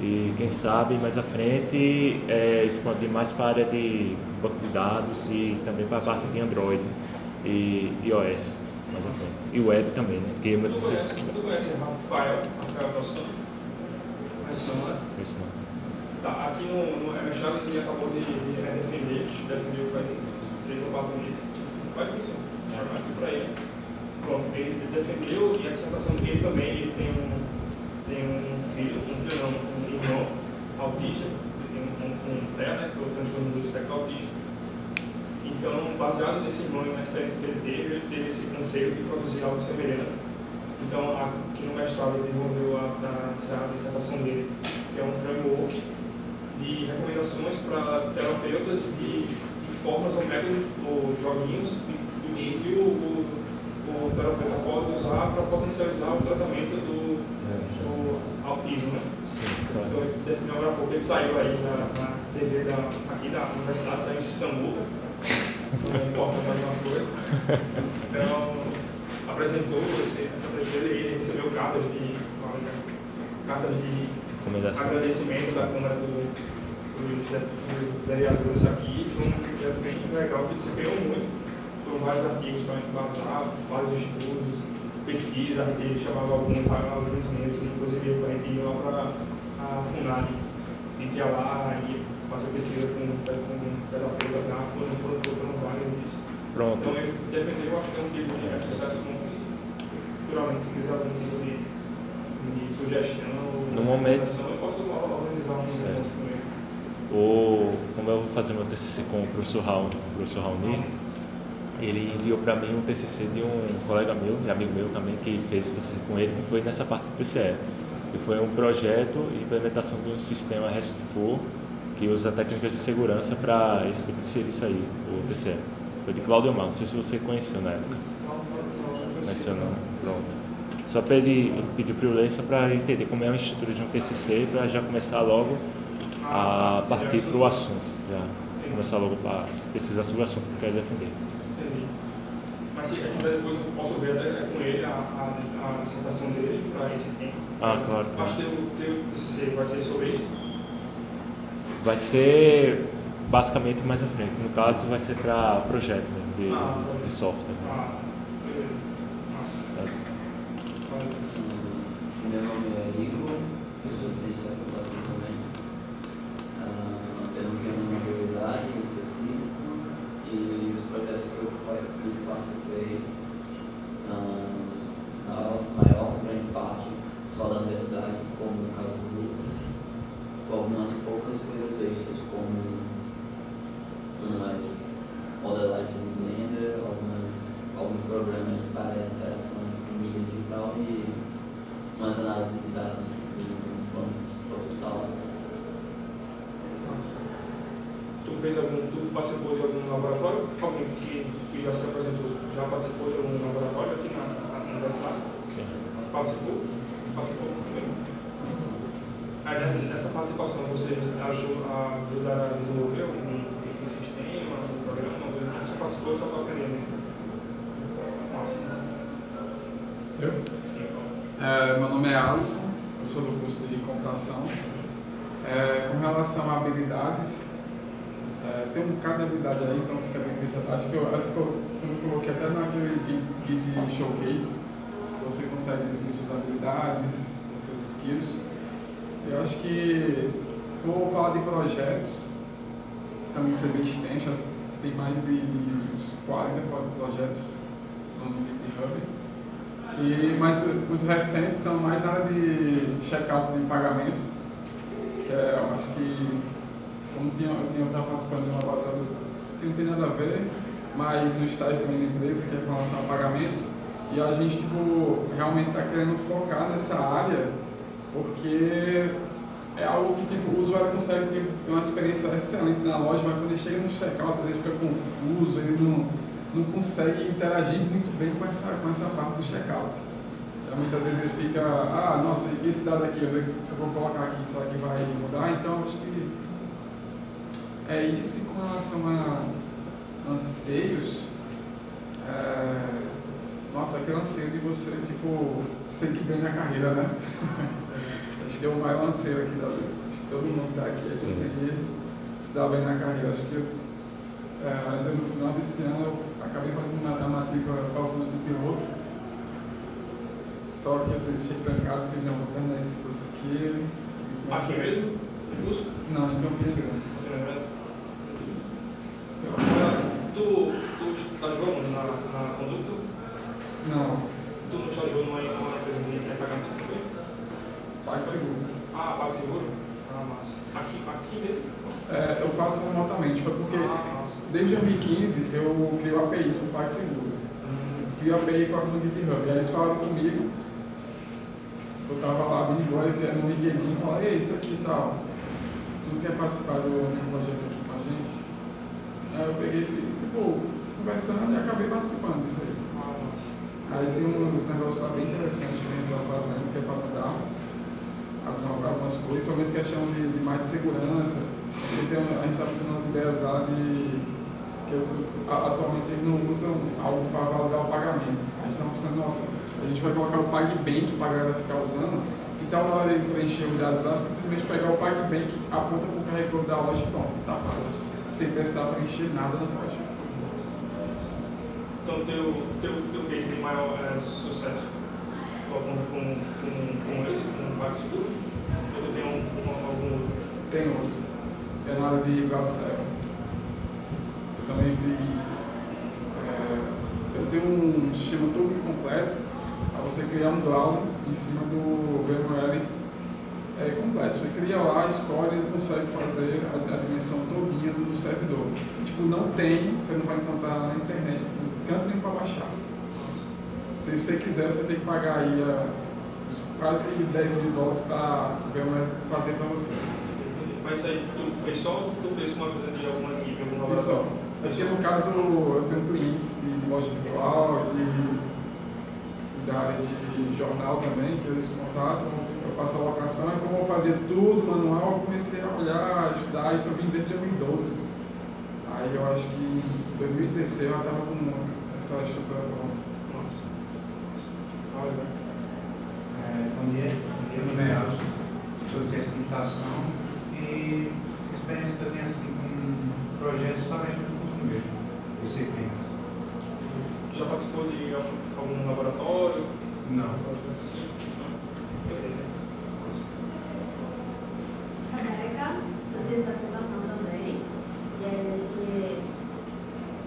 E quem sabe mais à frente é, expandir mais para a área de banco de dados e também para a parte de Android e iOS mais à frente. E web também, né? Que Tu eu disse, conhece, tu conhece Rafael, Rafael Toscano? Conhece não, né? isso não. Tá, aqui no, no é mestrado ele acabou de, de defender, defendeu faz três ou quatro meses. Faz isso, vai por aí. Pronto, ele defendeu e a dissertação dele também, ele tem um, tem um filho, um filho não, um irmão autista, ele tem um, um, um TEA, né, que é o transtorno do espectro autista. Então, baseado nesse irmão e na experiência que ele teve, ele teve esse anseio de produzir algo semelhante. Então, aqui no mestrado ele desenvolveu a, a, a dissertação dele, que é um framework de recomendações para terapeutas de, de formas ou métodos ou joguinhos que, que o, o, o terapeuta pode usar para potencializar o tratamento do, do autismo. Né? Sim, Então, claro. ele definiu agora pouco, ele saiu aí na, na TV da, aqui da universidade, saiu em Sambuca, não importa mais uma coisa. Então, apresentou essa dele, ele recebeu cartas de, cartas de agradecimento da Câmara do, dos, vereadores aqui. Foi um projeto bem legal que desempenhou muito. Foram vários artigos para embasar, vários estudos, pesquisa, a gente chamava alguns, alguns membros, inclusive a gente ia lá para a FUNAD. A gente ia lá e fazer pesquisa com, com um terapeuta lá, foram, foram, foram vários disso. Pronto. Então ele defendeu, eu acho que é um tipo de sucesso muito e futuramente, se quiser algum tipo de, de sugestão ou No momento- eu posso organizar um Certo. encontro com ele. O, como eu vou fazer meu TCC com o professor Raul, o professor Raoni, ele enviou para mim um TCC de um colega meu, e amigo meu também, que fez TCC com ele, que foi nessa parte do TCE. E foi um projeto e implementação de um sistema RESTful que usa técnicas de segurança para esse tipo de serviço aí, o TCE. Foi de Claudio Mal, não sei se você conheceu na época. Mencionou, pronto. Só para ele, pediu para só para entender como é a estrutura de um TCC, para já começar logo a partir para o assunto. Já começar logo para pesquisar sobre o assunto que eu quero defender. Entendi. Mas se quiser depois eu posso ver até com ele a, a, a dissertação dele para esse tempo. Ah, claro. Mas teu, teu TCC vai ser sobre isso? Vai ser basicamente mais à frente. No caso, vai ser para projeto né, de, Ah, de software. Valeu. Meu nome é Igor, eu sou cientista da computação também. Ah, eu não tenho nenhuma habilidade em específico e os projetos que eu fiz e participei são, na maior grande parte, só da universidade, como o caso do Lucas, com algumas poucas coisas extras, como umas modelagens em Blender, algumas, alguns programas para interação com mídia digital e umas análises de dados do banco total. Massa. Tu fez algum, tu participou de algum laboratório? Alguém que, que já se apresentou, já participou de algum laboratório aqui na, na universidade? Ok. Participou? Participou também? Aí né, nessa participação vocês aju- ajudaram a desenvolver algum, algum sistema, algum programa, alguma coisa? Você participou só para aprender, né? Massa. Eu? Sim, ó. É, meu nome é Alisson, eu sou do curso de computação. É, com relação a habilidades, é, tem um bocado de habilidade aí, então fica difícil. Acho que eu, eu, coloquei até naquele showcase, você consegue definir suas habilidades, seus skills. Eu acho que vou falar de projetos, também ser bem extenso, tem mais de uns 40 projetos no GitHub. E, mas os recentes são mais na área de check-out em pagamento, que é, eu acho que, como tinha, eu tinha, estava participando de um laboratório que não tem nada a ver, mais no estágio também da empresa, que é com relação a pagamentos. E a gente, tipo, realmente está querendo focar nessa área, porque é algo que tipo, o usuário consegue ter uma experiência excelente na loja, mas quando ele chega no checkout, às vezes fica confuso, ele não, não consegue interagir muito bem com essa, com essa parte do checkout. Então, muitas vezes ele fica, ah, nossa, e esse dado aqui, se eu vou colocar aqui, será que vai mudar? Então, acho que é isso. E com relação a anseios, é, nossa, aquele anseio de você, tipo, seguir bem na carreira, né? Acho que é o maior anseio aqui da vida. Acho que todo mundo que está aqui é conseguir se dar bem na carreira. Acho que é, ainda no final desse ano eu acabei fazendo a matrícula para o curso de piloto. Só que eu deixei trancado, fiz não, vou terminar esse curso aqui. Aqui mesmo? Curso? Não, em Campina Grande. Tu, tu está jogando na, na conduta? Não, Tu não jogando numa numa empresa que quer pagar mais seguro? PagSeguro. Ah, paga seguro? Aqui, aqui mesmo? É, eu faço remotamente, foi porque Ah, desde 2015 eu criei o API para o PagSeguro. Hum, Criei o API com a no GitHub. E aí eles falaram comigo, eu tava lá bem igual, no LinkedIn, e falaram, ei, isso aqui e tal, tu quer participar do meu projeto aqui com a gente? Aí eu peguei e fiz, tipo, conversando e acabei participando disso aí. ah. Aí tem uns negócios lá bem interessantes que a gente está fazendo, que é para mudar algumas coisas, principalmente questão de, de mais de segurança. Tem, a gente está precisando umas ideias lá de que eu, atualmente eles não usam algo para validar o pagamento. A gente está pensando, nossa, a gente vai colocar o PagBank para a galera ficar usando, então na hora de preencher os dados lá, simplesmente pegar o PagBank, aponta para o carregador da loja e pronto, tá pago. Sem precisar preencher nada na loja. Então, teu, teu, teu case de maior é, sucesso, tu aponta com, com, com esse, com o PagSeguro? Ou tu tem um, um, algum outro? Tem outro. É na área de Server. Eu também fiz. é, eu tenho um sistema todo completo para você criar um cloud em cima do VMware é, completo. Você cria lá, escolhe e consegue fazer a, a dimensão todinha do servidor. Tipo, não tem, você não vai encontrar na internet, canto nem para baixar. Se você quiser, você tem que pagar aí a, os quase 10 mil dólares para o VMware fazer para você. Mas isso aí tu fez só ou tu fez com a ajuda de alguma equipe, algum Fiz só. É porque no caso eu tenho clientes de loja virtual e, e da área de jornal também, que eles contratam, eu faço a locação, e como eu fazia tudo manual, eu comecei a olhar, estudar, isso eu vim desde 2012. Aí eu acho que em 2016 eu já estava com essa estrutura pronta. Nossa. Olha. É, bom dia, eu me Nelson, sou ciência de computação e a experiência que eu tenho assim com projetos só dentro do curso mesmo, disciplinas. Já participou de algum laboratório? Não. Sim. Não? Beleza. Nossa. Rebeca, sou ciência da computação também. E aí, acho que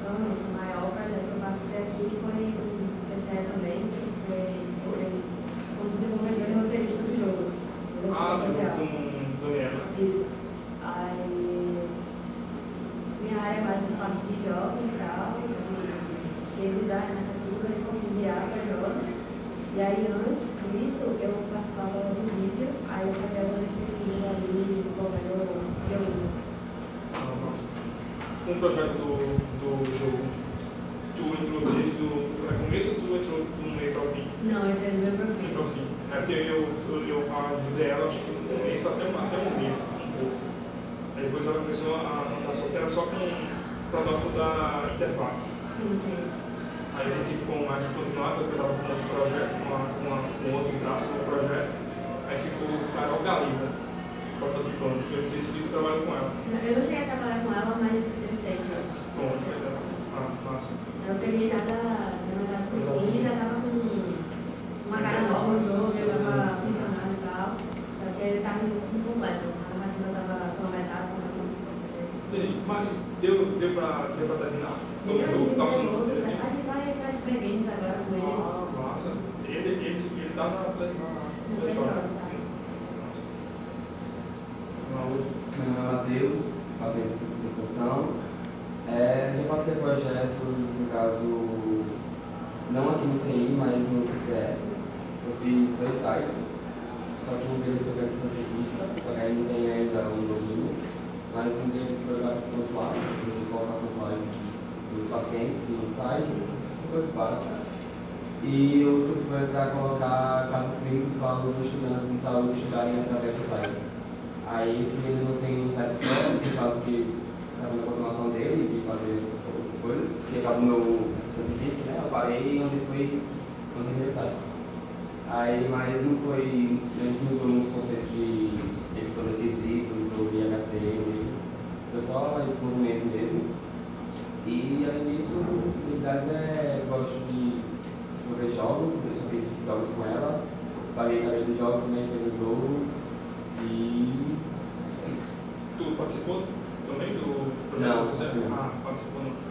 provavelmente o maior projeto que eu participei aqui foi um PCE também, que foi foi como desenvolvedor e roteirista do jogo. do Ah, jogo social. com Daniela. Isso. Aí, minha área é mais essa parte de jogos e tal, de revisar narrativa e configurar para jogos. E aí, antes disso, eu participava do vídeo, aí eu fazia algumas pesquisas ali, desenvolvendo conteúdo. Ah, nossa. Um projeto do, do jogo, tu entrou desde o é começo ou tu entrou no meio para o fim? Não, eu entrei no meu Meio perfil. para o fim. É porque eu, eu, eu ajudei ela, acho que no começo até, até morrer um pouco. Aí depois ela começou a andar era só com o protótipo da interface. Sim, sim. Aí eu tive como mais continuar, porque eu estava com outro projeto, com, uma, com, uma, com outro traço do projeto. Aí ficou o Carol Galiza, prototipando. Eu sei se eu trabalho com ela. Eu não cheguei a trabalhar com ela, mas eu sei vai dar. Ah, massa. Eu peguei já da, da metade pro fim e já tava com uma cara nova no jogo, já tava funcionando e tal. Só que ele tava incompleto. A narrativa tava com a metade, com a Entendi. Mas deu, deu, pra, deu pra terminar? Todo jogo tá A gente vai para as agora com ele. Ah, massa. Ele, ele, ele tá na na No Play Play Store. Store, tá. Nossa. Uma outra. Meu nome é Matheus, faço ciência de computação. É, já passei projetos, no caso, não aqui no CI, mas no CCS. Eu fiz dois sites, só que um deles foi assistência científica, só que não tem ainda um domínio, mas um deles foi para pontuar, colocar pontuais dos, dos pacientes no site, coisa básica. E outro foi para colocar casos clínicos para os estudantes de saúde estudarem através do site. Aí esse ele não tem um site próprio, por causa que estava na programação dele, de fazer outras coisas, que acaba no meu certificate, né? Eu parei onde foi quando terminei o site. Aí, mas não foi, a gente não usou muitos conceitos de de requisitos ou de HC neles. Foi só esse movimento mesmo. E além disso, habilidades é, gosto de jogar jogos, eu já fiz jogos com ela, parei na de jogos também, fez o jogo. E é. Tu participou também do projeto? não. Ah, participou não.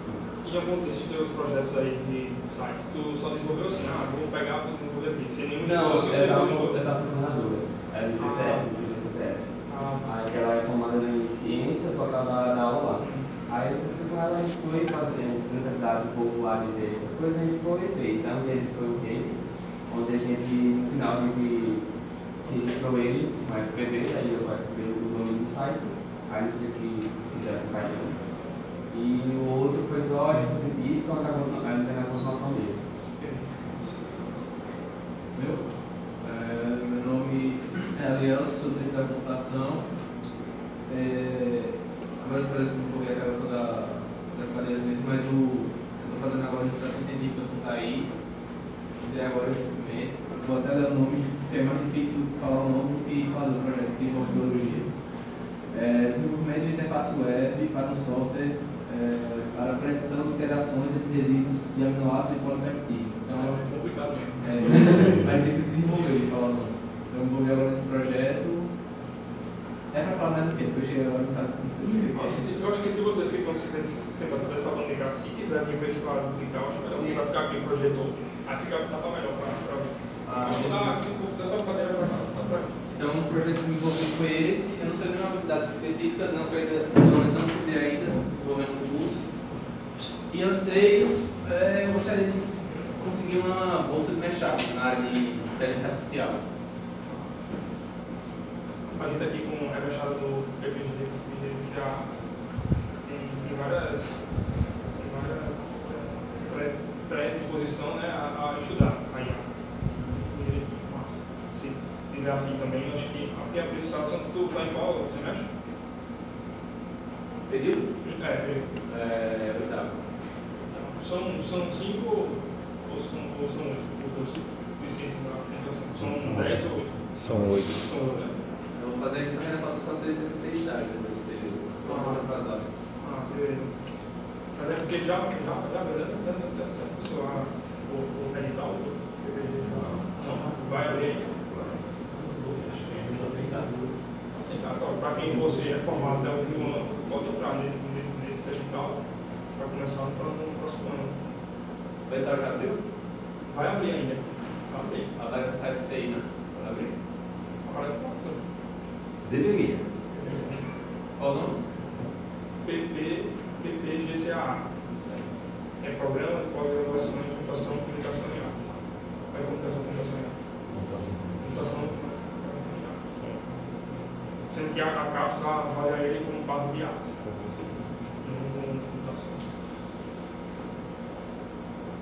Em algum desses teus projetos aí de sites, tu só desenvolveu assim, ah, vou pegar para desenvolver aqui, sem nenhum Não, esforço, eu tava coordenadora. Era do CCS, do CCS. Ah, Aí ela é formada em ciência, só que ela dá, aula lá. Aí eu conversei com ela, a gente foi fazendo necessidade do povo lá de ter essas coisas, a gente foi e fez. Aí um deles foi o rei, onde a gente, no final, a gente registrou ele no FPV, aí eu vai FPV o site, aí o que fizeram com o site ainda. E o outro foi só assistência científica, onde ainda na continuação dele. Meu, é, meu nome é Aliança, sou ciência da computação. É, agora parece um pouco a relação da, das cadeiras mesmo, mas o, eu estou fazendo agora iniciação científica com o Thaís. Entrei agora recentemente. Vou até ler o nome, porque é mais difícil falar o nome do que fazer o projeto, que envolve biologia. É, desenvolvimento de interface web para um software é, para predição de interações entre resíduos de aminoácidos e polipeptídeo. Então, é é complicado mesmo. é, a gente tem que desenvolver falar o nome. Então, eu vou ver agora esse projeto. É para falar mais o quê? Depois chega agora, não sabe que. Eu acho que se vocês que estão se sentando dessa bandeira, se quiserem vir para esse lado e tal, acho que alguém vai ficar aqui o projetor, aí fica dá pra melhor para Então, o projeto que me envolvi foi esse. Eu não tenho nenhuma habilidade específica, não eu ainda pelo menos não estudei ainda, envolvendo o curso. E anseios, é, eu gostaria de conseguir uma bolsa de mestrado na área de inteligência artificial. A gente aqui com é fechado do PPG, tem, tem várias, tem várias é, né, a, a estudar a IA. E, afim também, acho que aqui a prestação tu está em qual semestre? Período? É, eu- É, oitavo. são, são cinco ou são, ou são oito computação? São dez ou oito? São oito. São oito, né? Eu vou fazer eu faço fazer TCC estágio depois desse período. Estou muito atrasado. Ah, beleza. Mas é porque já, já, já, já, já, já, já, já começou a, o, o edital do PPG, sei lá. Não, vai abrir ainda. Assim, tá. Assim, tá, então, para quem fosse formado até o fim do ano, pode entrar nesse, nesse, nesse edital para começar no, próximo ano. Vai entrar já abriu? Vai abrir ainda. Vai abrir. Aparece no site CI, né? Vai abrir. Aparece lá, professor. Deveria. Qual o nome? PP, PPGCA. É Programa de Pós-Graduação em Computação, Comunicação e Artes. Vai Comunicação, Comunicação e Artes. Computação, Comunicação e Artes. Sendo que a, a CAPES avalia ele como parte de computação.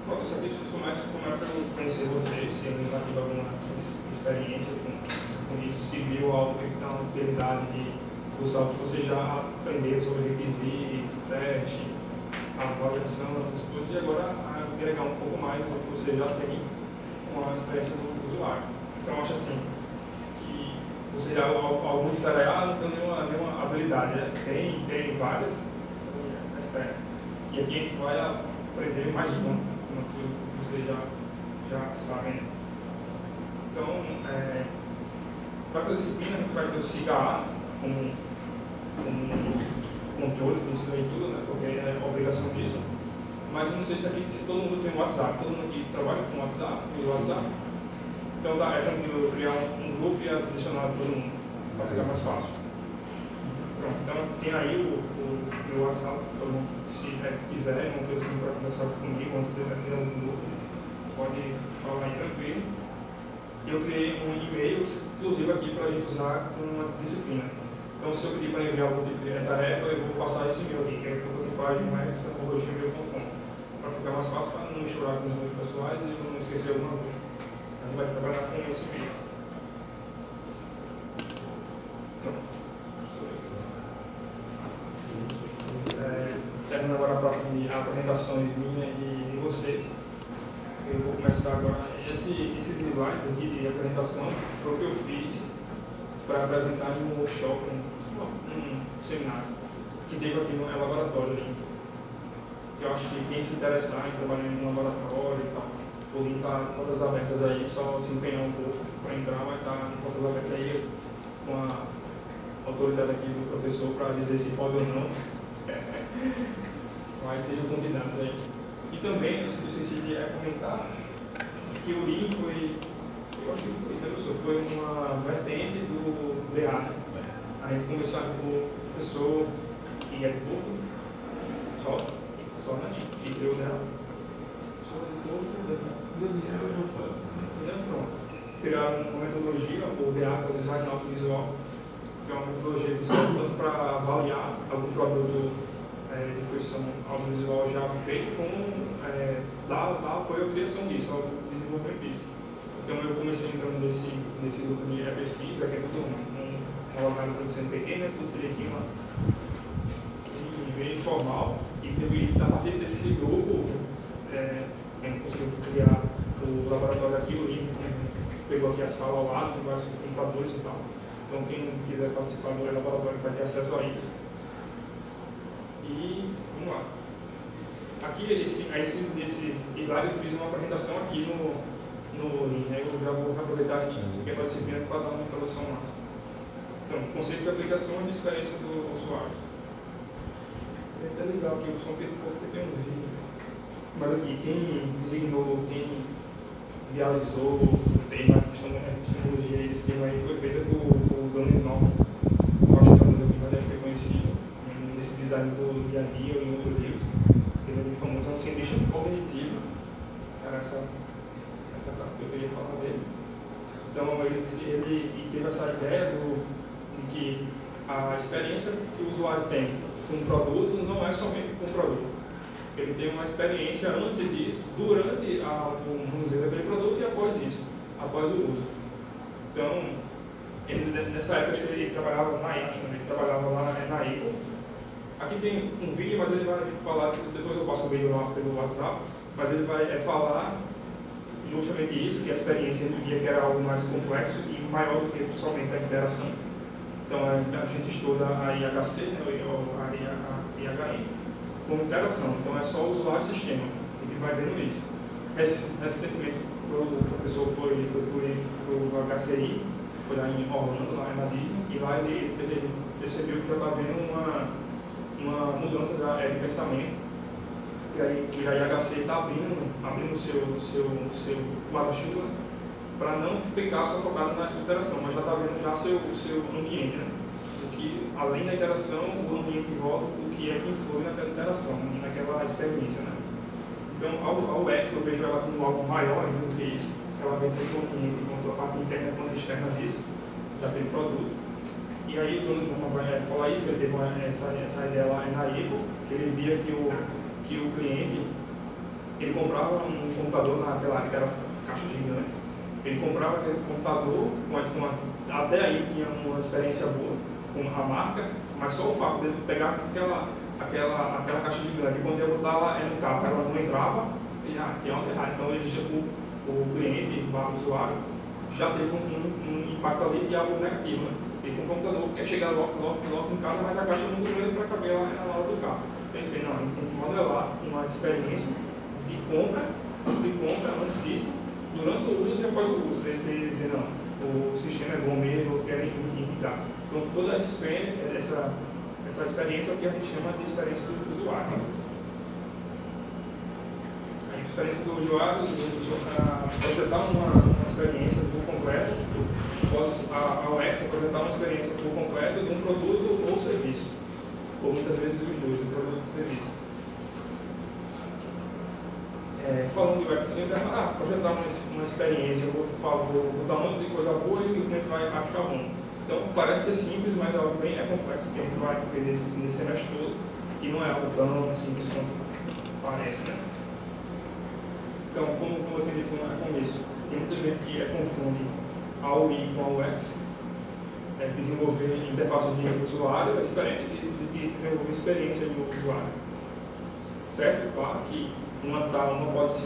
Pronto, isso aqui começa como é para eu conhecer vocês, se já teve alguma ex- experiência com, com isso, se viu algo que tem uma utilidade de usar o que vocês já aprenderam sobre requisito, teste, avaliação, outras coisas, e agora agregar um pouco mais do que você já tem com a experiência do usuário. Então, eu acho assim, que já, al- alguns disseram, ah, não tenho nenhuma, nenhuma habilidade. né? Tem, tem várias, é certo. E aqui a gente vai aprender mais uma, uma coisa que você já, já sabem. Então, é, para a disciplina, a gente vai ter o CIGA como, como controle disso aí tudo, né? porque é obrigação disso. Mas eu não sei se aqui se todo mundo tem WhatsApp, todo mundo aqui trabalha com WhatsApp, usa WhatsApp. Então tá, é tranquilo eu criar um, um grupo e adicionar todo mundo, para ficar mais fácil. Pronto, então tem aí o, o meu WhatsApp, então, se é, quiser, uma coisa assim para conversar comigo, antes de eu ter algum grupo, pode falar aí tranquilo. Eu criei um e-mail, inclusive aqui para a gente usar com uma disciplina. Então, se eu pedir para enviar algum tipo de tarefa, eu vou passar esse e-mail aqui, que é prototipagem.gmail.com, para ficar mais fácil, para não misturar com os meus pessoais e não esquecer alguma coisa. Gente vai trabalhar com esse e-mail. É, terminando agora a parte apresentações minhas e de vocês. Eu vou começar agora. Esse, esses slides aqui de apresentação foi o que eu fiz para apresentar em um workshop, um, um seminário, que teve aqui no laboratório. Né? Eu acho que quem se interessar em trabalhar em um laboratório e tal, o link está portas abertas aí, só se empenhar um pouco para entrar, vai estar em portas abertas aí com a autoridade aqui do professor para dizer se pode ou não. Mas estejam convidados aí. E também, eu esqueci de comentar que o LIM foi, eu acho que foi, né, professor? Foi uma vertente do DA. A gente começou com o professor e é pouco, só, só, né? E criou dela. Só pouco, Daniel e Rafael. Daniel, pronto. Criaram uma metodologia, o DA, que é o Design que é uma metodologia que serve tanto para avaliar algum produto é, de fruição audiovisual já feito, como é, dar, dar apoio à criação disso, ao desenvolvimento disso. Então eu comecei entrando nesse, nesse grupo de pesquisa, que é tudo um, um, uma produção pequena, tudo direitinho lá, e bem informal, e a partir desse grupo, é, a gente conseguiu criar o laboratório aqui, o LIMP, pegou aqui a sala ao lado, com vários computadores e tal. Então quem quiser participar do laboratório vai ter acesso a isso. E vamos lá. Aqui, esse, esse, esses slides eu fiz uma apresentação aqui no, no link, né? eu já vou aproveitar aqui, porque é disciplina para dar uma introdução massa. Então, conceitos de aplicação e experiência do usuário. É até legal que o som picou porque tem um vídeo. Mas aqui, quem designou, quem idealizou o tema, a questão da epistemologia desse tema aí foi feita por, por Donald Norman. Eu acho que alguns aqui já devem ter conhecido esse design do dia a dia ou em outros livros. Ele é muito famoso, é um cientista cognitivo. Era essa, essa classe que eu queria falar dele. Então ele, ele teve essa ideia do, de que a experiência que o usuário tem com o produto não é somente com o produto. Ele tem uma experiência antes disso, durante a, o uso daquele produto e após isso, após o uso. Então, ele, nessa época acho que ele trabalhava na Apple, ele trabalhava lá na Apple Aqui tem um vídeo, mas ele vai falar, depois eu passo o vídeo lá pelo WhatsApp, mas ele vai é, falar justamente isso, que a experiência ele via que era algo mais complexo e maior do que somente a interação. Então a gente estuda a IHC, né, a IHM, como interação. Então é só o usuário e sistema. A gente vai vendo isso. Recentemente o professor foi, foi para o HCI, foi lá em Orlando, lá na Disney, e lá ele, ele percebeu que já está vendo uma uma mudança de, de pensamento. E aí, que a IHC está abrindo, abrindo o seu, seu, seu guarda-chuva para não ficar só focado na interação, mas já está vendo já seu, seu ambiente, né? O que, além da interação, o ambiente em volta, o que é que influi naquela interação, naquela experiência, né? Então, a UX eu vejo ela como algo maior do que isso, ela vem tanto o ambiente quanto a parte interna quanto externa disso, já tem produto. E aí, quando vai falar isso, ele teve essa, essa ideia lá na Apple, que ele via que o, que o cliente, ele comprava um computador naquela aquela caixa gigante, ele comprava aquele computador, mas com até aí tinha uma experiência boa com a marca, mas só o fato dele pegar aquela, aquela, aquela caixa gigante, e quando ele botar lá no carro, ela não entrava, e ah, tem algo errado. Então ele, o, o cliente, o usuário, já teve um, um, um impacto ali de algo negativo. Né? E com o computador quer chegar logo, logo, logo em casa, mas a caixa é muito grande para caber lá na hora do carro. Então, eles não, a tem que modelar uma experiência de compra, de compra antes disso, durante o uso e após o uso. Ele dizer, não, o sistema é bom mesmo, eu quero indicar. Então, toda essa experiência, essa, essa experiência é o que a gente chama de experiência do usuário. A experiência do usuário, dar uma, uma experiência do completo, a, a apresentar uma experiência por completo de um produto ou serviço. Ou muitas vezes os dois, um produto ou serviço. É, falando UX, assim, ah, projetar uma, uma experiência, eu vou falar, vou botar um monte de coisa boa e o cliente vai achar bom. Então, parece ser simples, mas é algo bem é complexo que a gente vai ver nesse, nesse semestre todo e não é algo tão simples quanto parece, né? Então, como, como eu acredito no começo, tem muita gente que é, confunde a UI com a UX. É, desenvolver interface de usuário é diferente de, de, de desenvolver experiência de usuário. Certo? Claro que uma, tá, uma, pode, se,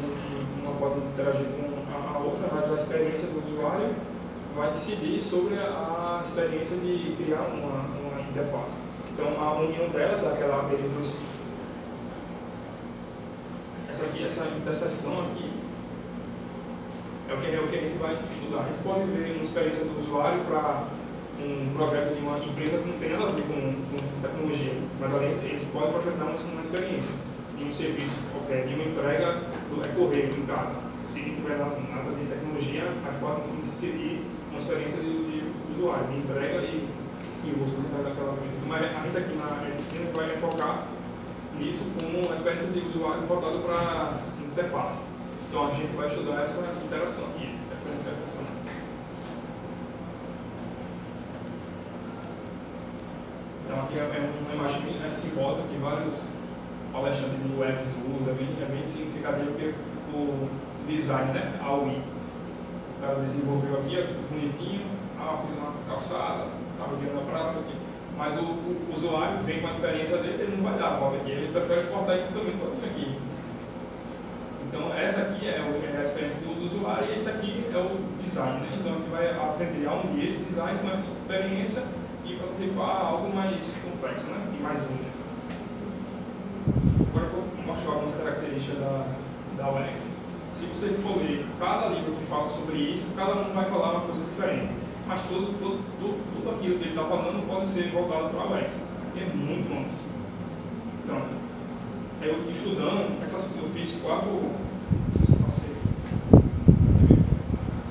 uma pode interagir com a, outra, mas a experiência do usuário vai decidir sobre a, a experiência de criar uma, uma interface. Então, a união dela, daquela API dos essa aqui, essa interseção aqui, é o, que, é o que a gente vai estudar. A gente pode ver uma experiência do usuário para um projeto de uma empresa que não tem nada a ver com, com tecnologia, mas além eles podem projetar uma, uma experiência de um serviço qualquer, de uma entrega do é correio em casa. Se tiver nada, de tecnologia, a pode inserir uma experiência de, de usuário, de entrega e, e uso daquela coisa. Mas a gente aqui na disciplina vai focar nisso como uma experiência de usuário voltado para interface. Então a gente vai estudar essa interação aqui, essa interseção. Então aqui é uma imagem bem é simbólica que vários palestrantes do UX usam, é bem, é bem significativo porque o design, né, a UI. O cara desenvolveu aqui, é bonitinho, ah, fiz uma calçada, estava guiando na praça aqui mas o, o, usuário vem com a experiência dele, ele não vai dar a volta aqui, ele prefere cortar esse também todinho aqui. Então essa aqui é, é a experiência do, do, usuário e esse aqui é o design. Né? Então a gente vai aprender a unir esse design com essa experiência e prototipar algo mais complexo né? e mais único. Mostrar algumas características da, da UX. Se você for ler cada livro que fala sobre isso, cada um vai falar uma coisa diferente mas tudo, tudo, tudo, tudo aquilo que ele está falando pode ser voltado para a UX. É muito longo. Então, eu estudando, essas, eu fiz quatro.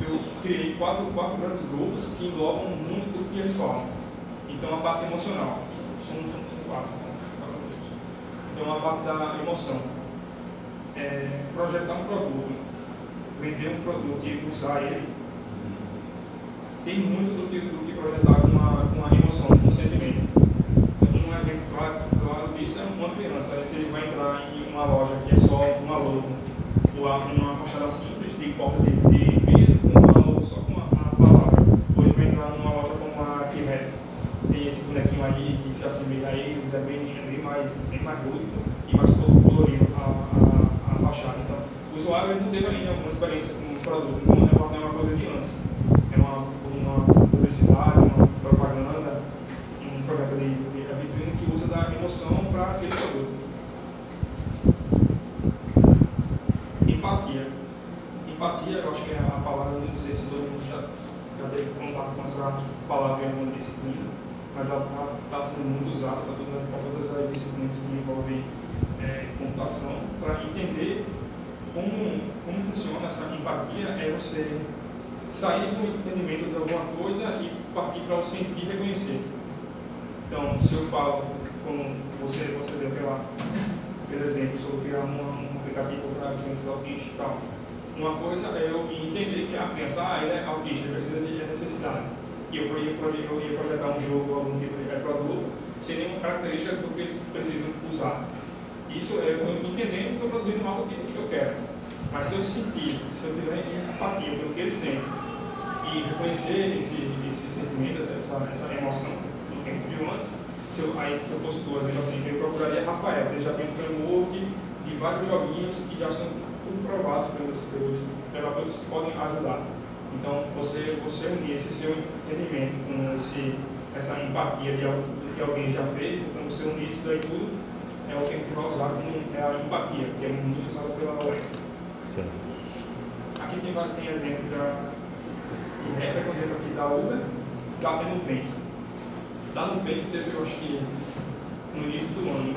Eu criei quatro, quatro grandes grupos que englobam muito do que eles falam. Então, a parte emocional. São, são, quatro. Então, a parte da emoção. É, projetar um produto, vender um produto e usar ele tem muito do que, do que projetar com uma, com uma emoção, com um sentimento. Então, um exemplo claro, claro disso é uma criança. Se ele vai entrar em uma loja que é só uma logo, ou uma fachada simples de porta de, de vidro, com uma logo só com uma, uma palavra. Ou ele vai entrar numa loja como a que tem aí que se assemelha a eles, é bem, é bem, mais, bem mais lúdico e mais colorido a, a, a fachada. Então, o usuário não teve ainda uma experiência com o produto, não é uma, é uma coisa de antes. É uma uma publicidade, uma propaganda, um projeto de, de vitrine que usa da emoção para aquele produto. Empatia. Empatia, eu acho que é a palavra, não sei se todo mundo já, já teve contato com essa palavra em alguma disciplina, mas ela está tá sendo muito usada para todas as disciplinas que envolvem é, computação, para entender como, como funciona essa empatia, é você sair do entendimento de alguma coisa e partir para o sentir e reconhecer. Então, se eu falo, como você, você deu pela, pelo exemplo, sobre criar um aplicativo para crianças autistas uma coisa é eu entender que a criança, ah, é autista, precisa de necessidades. Eu ia, eu ia projetar um jogo, algum tipo de produto, sem nenhuma característica do que eles precisam usar. Isso eu estou entendendo que estou produzindo algo que eu quero. Mas se eu sentir, se eu tiver empatia pelo que ele sente, e reconhecer esse, esse sentimento, essa, essa emoção do que gente viu antes, se eu, aí se eu fosse tu, exemplo assim, eu procuraria Rafael, ele já tem um framework de vários joguinhos que já são comprovados pelos, pelos terapeutas que podem ajudar. Então, você, você unir esse seu entendimento com esse, essa empatia de algo que alguém já fez, então você unir isso daí tudo, é o que a gente vai usar como é a empatia, que é muito usada pela OS. Sim. Aqui tem, tem exemplo da, regra, por exemplo, aqui da Uber, da Nubank. Da Nubank teve, eu acho que no início do ano,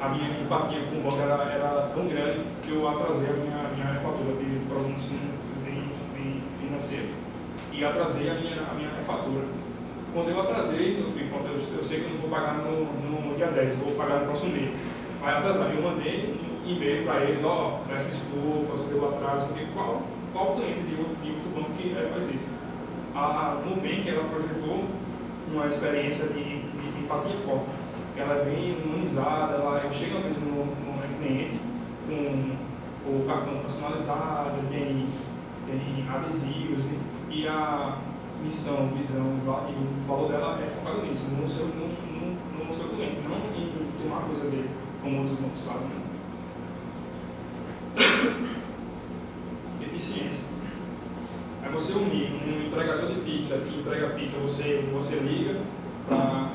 a minha empatia com o banco era, era tão grande que eu atrasei a minha, minha fatura de problemas financeiros. E e atrasei a minha, a minha fatura. Quando eu atrasei, eu fui, pronto, eu, eu sei que eu não vou pagar no, no dia 10, vou pagar no próximo mês. Vai atrasar, eu mandei um e-mail para eles, ó, peço desculpas pelo atraso, qual, qual cliente de outro tipo do banco que faz isso? A Nubank, ela projetou uma experiência de, de empatia forte. Ela é bem humanizada, ela chega mesmo no, no cliente com o cartão personalizado, tem, tem adesivos e, e a missão, visão e o valor dela é focado nisso, no seu, no, no, no seu cliente, não em tomar coisa dele, como outros bancos fazem. Eficiência. É você unir um entregador de pizza que entrega pizza, você, você liga para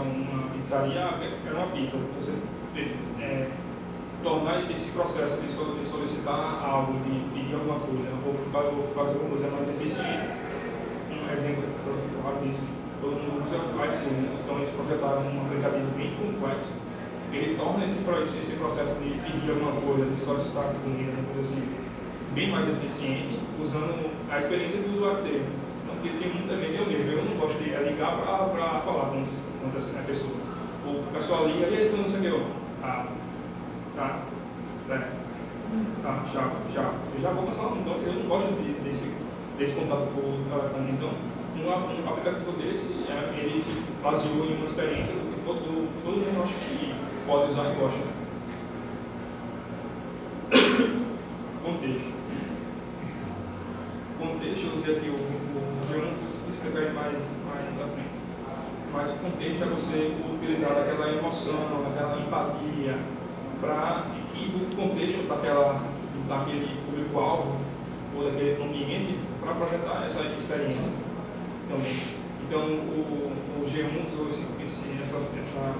uma pizzaria, quer uma pizza, você é, tornar esse processo de solicitar algo, de pedir alguma coisa, ou fazer alguma coisa mais eficiente exemplo rapidíssimo. Todo mundo usa o iPhone, né? então eles projetaram um aplicativo bem complexo. Ele torna esse, esse processo de pedir alguma coisa, de solicitar comida, alguma coisa assim, bem mais eficiente, usando a experiência do usuário dele. Então, porque tem muita gente, eu mesmo, eu não gosto de ligar para falar com, com a pessoa. O pessoal liga, e aí você não sei o que, ah, tá, certo, tá, já, já, eu já vou passar, então eu não gosto de, desse desse contato o telefone. Então, um, um aplicativo desse, é, ele se baseou em uma experiência do que todo, mundo acha que pode usar e gosta. Contexto. Contexto, eu usei aqui o, o G1, vou explicar mais, mais à frente. Mas o contexto é você utilizar aquela emoção, aquela empatia, para ir do contexto daquela, daquele público-alvo ou daquele ambiente para projetar essa experiência também. Então, o, o G1 usou esse, esse, essa, essa,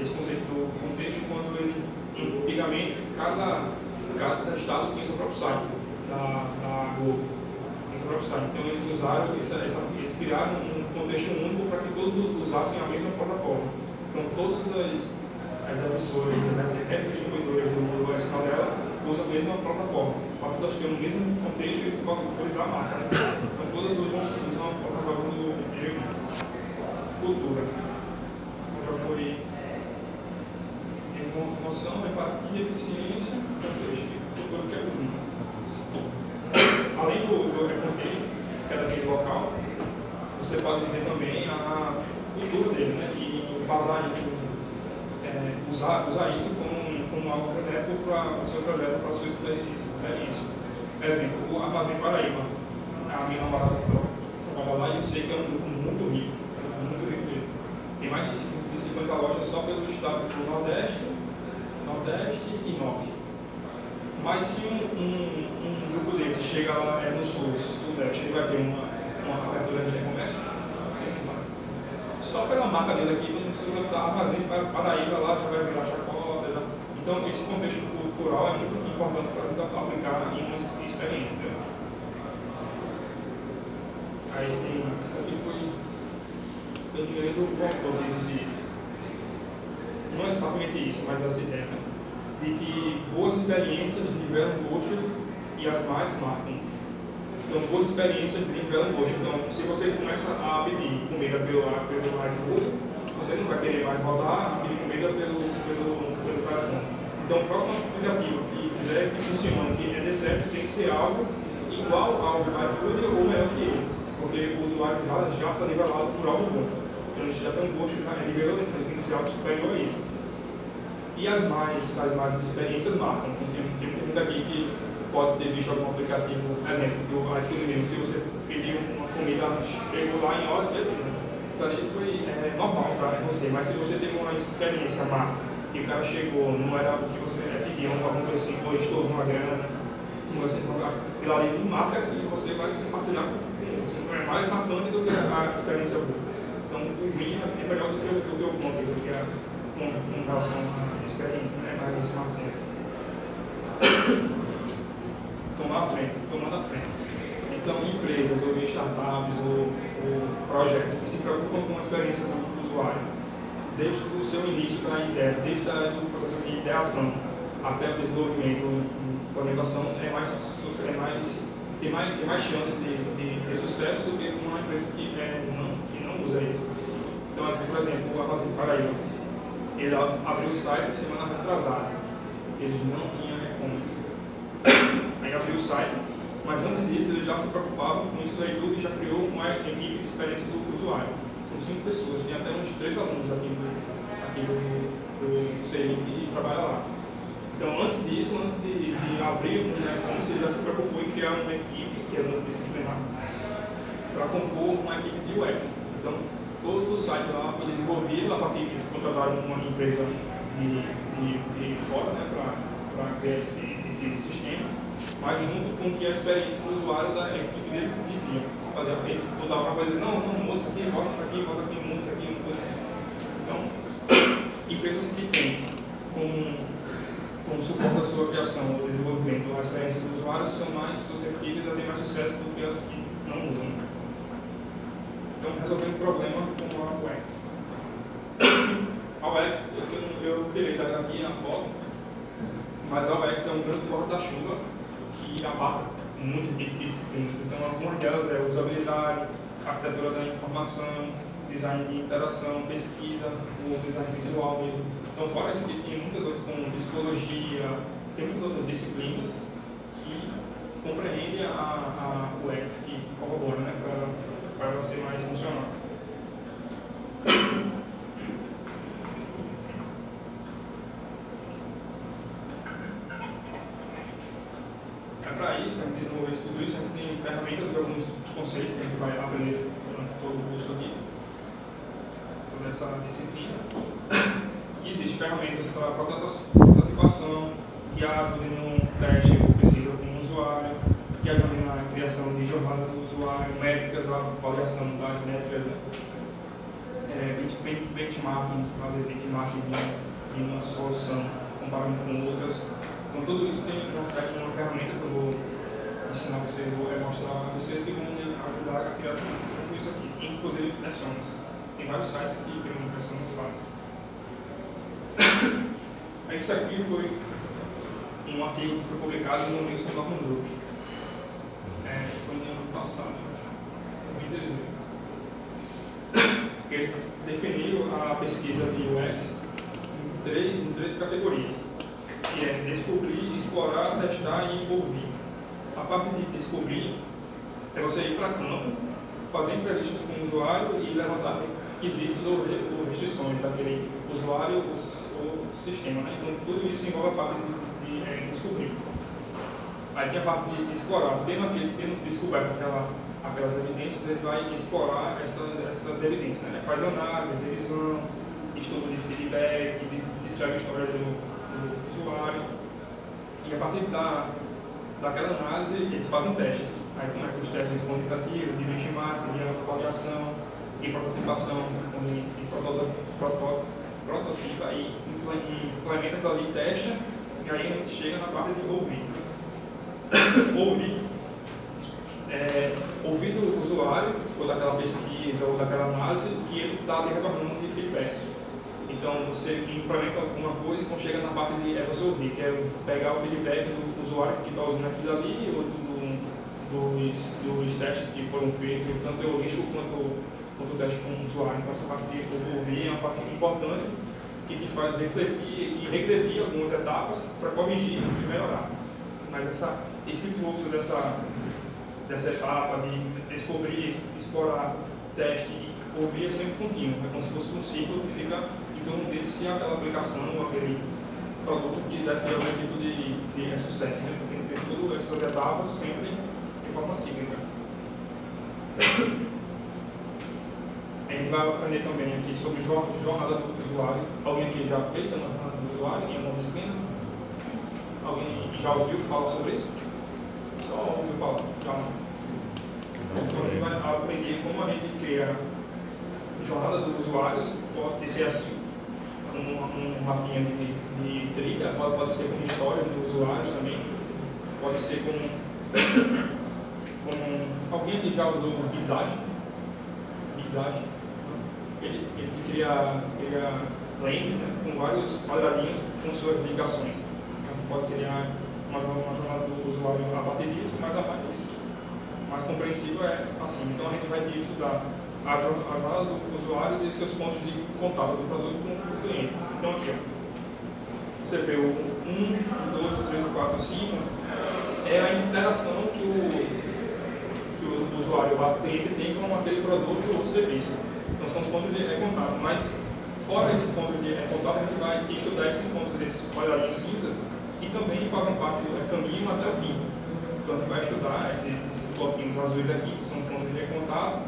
esse conceito do contexto quando ele, antigamente, cada, cada estado tinha seu próprio site da, da Globo. Então, eles usaram, eles criaram um contexto único para que todos usassem a mesma plataforma. Então, todas as, as emissoras, as redistribuidoras do, do sinal dela usam a mesma plataforma para todas terem o mesmo contexto e se popularizar a marca. Né? Então todas usam, usam a plataforma do G1. Cultura. Então já foi emoção, empatia, eficiência, contexto e cultura que é bonito. Além do, do contexto, que é daquele local, você pode ver também a cultura dele, né? E basar é, usar, usar isso como, como algo benéfico para o seu projeto, para a sua experiência. Exemplo, o Armazém Paraíba. A minha namorada trabalha lá e eu sei que é um grupo muito rico, muito rico mesmo. Tem mais de 50 lojas só pelo estado do Nordeste, Nordeste e Norte. Mas se um, um, um grupo desse chega lá é, no Sul, Sudeste, ele vai ter uma, uma abertura de comércio? Só pela marca dele aqui, você vai estar armazém Paraíba lá, já vai virar chacota. Né? Então, esse contexto cultural é muito importante para aplicar em uma experiência. Né? Aí tem. Isso aqui foi. Eu não lembro do autor que disse isso. Não é exatamente isso, mas essa ideia né? de que boas experiências nivelam gostos e as mais marcam. Então, boas experiências nivelam gosto. Então, se você começa a pedir comida pelo, pelo iFood, você não vai querer mais voltar a pedir comida pelo, pelo, pelo. Então, o próximo aplicativo que quiser que funcione, que é certo, tem que ser algo igual ao iFood ou melhor que ele, porque o usuário já já está nivelado por algo bom. Então, a gente já tem um gosto já nivelado, então tem que ser algo superior a isso. E as mais, as mais experiências marcam. Então, tem, tem muita aqui que pode ter visto algum aplicativo, exemplo, do iFood mesmo, se você pediu uma comida, chegou lá em hora, beleza. Então, ali foi é, normal para você, mas se você tem uma experiência marca, que o cara chegou, não era o que você pediu, alguma coisa assim, ou estou numa grana, não assim, aquilo ali não marca e você vai compartilhar com você é mais marcante do que a experiência boa. Então, o ruim é melhor do que o, que o bom, do que a, com relação à experiência, né? mais marcante. Tomar a frente, tomando a frente. Então, empresas ou startups ou, ou projetos que se preocupam com a experiência do, usuário, desde o seu início para a ideia, desde o processo de ideação até o desenvolvimento, a implementação é mais, é mais tem mais, tem mais chance de, de ter sucesso do que uma empresa que, é, não, que não usa isso. Então, assim, por exemplo, o Armazém Paraíba, ele abriu o site semana atrasada. Eles não tinham e-commerce. Aí abriu o site, mas antes disso eles já se preocupavam com isso daí tudo e já criou uma equipe de experiência do usuário. São cinco pessoas, tem até uns três alunos aqui do, aqui do, do CI que trabalham lá. Então, antes disso, antes de, de abrir o né, se ele já se preocupou em criar uma equipe, que é multidisciplinar, para compor uma equipe de UX. Então, todo o site lá foi desenvolvido a partir disso, contrataram uma empresa de, de, de fora né, para criar esse, esse sistema, mas junto com que a experiência do usuário da equipe dele dizia. Fazer, eles mudavam para coisa, não, não, muda isso aqui, volta isso aqui, volta aqui, muda isso aqui, uma coisa assim. Então, empresas que têm com como suporte da sua criação ou desenvolvimento a experiência do usuário são mais suscetíveis a ter mais sucesso do que as que não usam. Então, resolvendo o problema com a UX. A UX, eu, eu terei dado aqui na foto, mas a UX é um grande porta-chuva que abarca muitas disciplinas. Então, algumas delas é usabilidade, arquitetura da informação, design de interação, pesquisa, o design visual mesmo então, fora isso, tem muitas outras, como psicologia, tem muitas outras disciplinas que compreendem a, a UX, que corrobora né, para ela ser mais funcional. É para isso que a gente desenvolver tudo isso, a gente tem ferramentas e alguns conceitos que a gente vai aprender durante todo o curso aqui, toda essa disciplina que existem ferramentas para prototipação, que ajudem no teste ou pesquisa com o usuário, que ajudem na criação de jornada do usuário, métricas, avaliação das métricas, né? é, benchmarking, fazer benchmarking de, de uma solução comparando com outras. Então tudo isso tem uma, uma ferramenta que eu vou ensinar vocês, vou mostrar a vocês que vão ajudar a criar tudo isso aqui, inclusive impressões. Tem vários sites que criam impressões fáceis. Isso aqui foi um artigo que foi publicado no Wilson Norman Group. É, foi no ano passado, acho, 2018. Eles definiram a pesquisa de UX em três, em três categorias, que é descobrir, explorar, testar e envolver. A parte de descobrir é você ir para campo, fazer entrevistas com o usuário e levantar requisitos ou restrições daquele usuário ou sistema. Né? Então, tudo isso envolve a parte de, de, de é, descobrir. Aí tem a parte de explorar. Tendo, aquele, tendo descoberto aquela, aquelas evidências, ele vai explorar essa, essas evidências. Né? Faz análise, revisão, estudo de feedback, descreve a história do, do usuário. E a partir da, daquela análise, eles fazem testes. Aí começam os testes quantitativos, de benchmark, de avaliação, de prototipação, de, prototipa e implementa aquilo ali, testa, e aí a gente chega na parte de ouvir. ouvir. É, ouvir do usuário, ou daquela pesquisa, ou daquela análise, que ele está retornando de feedback. Então você implementa alguma coisa e quando chega na parte de é você ouvir, que é pegar o feedback do usuário que está usando aquilo ali, ou do, dos, dos testes que foram feitos, tanto o risco quanto quanto o teste com o usuário. Então, essa parte de ouvir é uma parte importante que te faz refletir e regredir algumas etapas para corrigir e melhorar. Mas essa, esse fluxo dessa, dessa etapa de descobrir, explorar, teste e ouvir é sempre contínuo. É como se fosse um ciclo que fica torno dele se aquela aplicação aquele produto quiser ter algum tipo de, de sucesso. Né? Tem que ter todas essas etapas sempre de forma cíclica. A gente vai aprender também aqui sobre jornada do usuário. Alguém aqui já fez a jornada do usuário em alguma disciplina? Alguém já ouviu falar sobre isso? Só ouviu falar? Já Então a gente vai aprender como a gente cria jornada dos usuários, pode ser assim, um, um mapinha de, de trilha, pode, pode ser com história dos usuários também, pode ser com, com alguém que já usou visagem, visagem ele, ele cria, cria lentes né, com vários quadradinhos com suas ligações. Então, pode criar uma, uma jornada do usuário a partir disso, mas a partir disso compreensível é assim. Então a gente vai estudar a a jornada do usuário e seus pontos de contato do produto com o cliente. Então aqui, ó, você vê o 1, 2, 3, 4, 5, é a interação que o, que o usuário, o cliente tem com aquele produto ou serviço. Então são os pontos de é, contato, mas fora esses pontos de é, contato, a gente vai estudar esses pontos, esses quadradinhos cinzas, que também fazem parte do caminho até o fim. Então a gente vai estudar esse- esses bloquinhos azuis aqui, que são pontos de contato,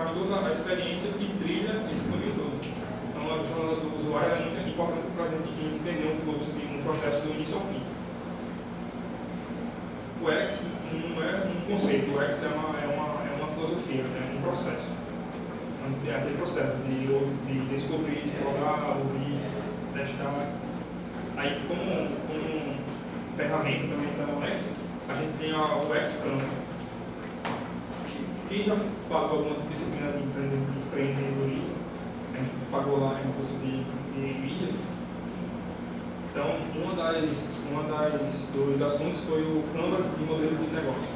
mas toda a experiência que trilha esse caminho todo. Então a jornada do usuário é muito importante para a gente entender um fluxo, de um processo do início ao fim. O X não é um conceito, o X é uma, é uma, é uma filosofia, é um processo. É aquele processo de, de descobrir, explorar, ouvir, testar. Aí, como, como ferramenta também está o X, a gente tem a, o X-Camp. Quem já pagou alguma disciplina de empre- de empreendedorismo, a gente pagou lá em curso de, de mídias, então, uma das, uma das dos assuntos foi o Canvas de modelo de negócio.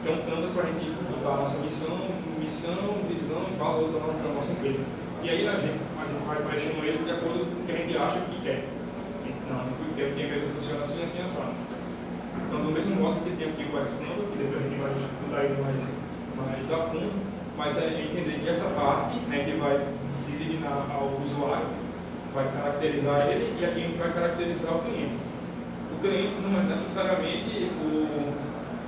Que é Canvas para a gente botar a nossa missão, missão, visão e valor da nossa, empresa. E aí a gente, vai preenchendo ele de acordo com o que a gente acha que quer. Não, porque a empresa funciona assim, assim, assado. Então, do mesmo modo que tem aqui o X-Canvas, que depois a gente vai estudar ele mais, mais a fundo, mas é entender que essa parte a gente vai designar ao usuário vai caracterizar ele e aqui vai caracterizar o cliente. O cliente não é necessariamente o,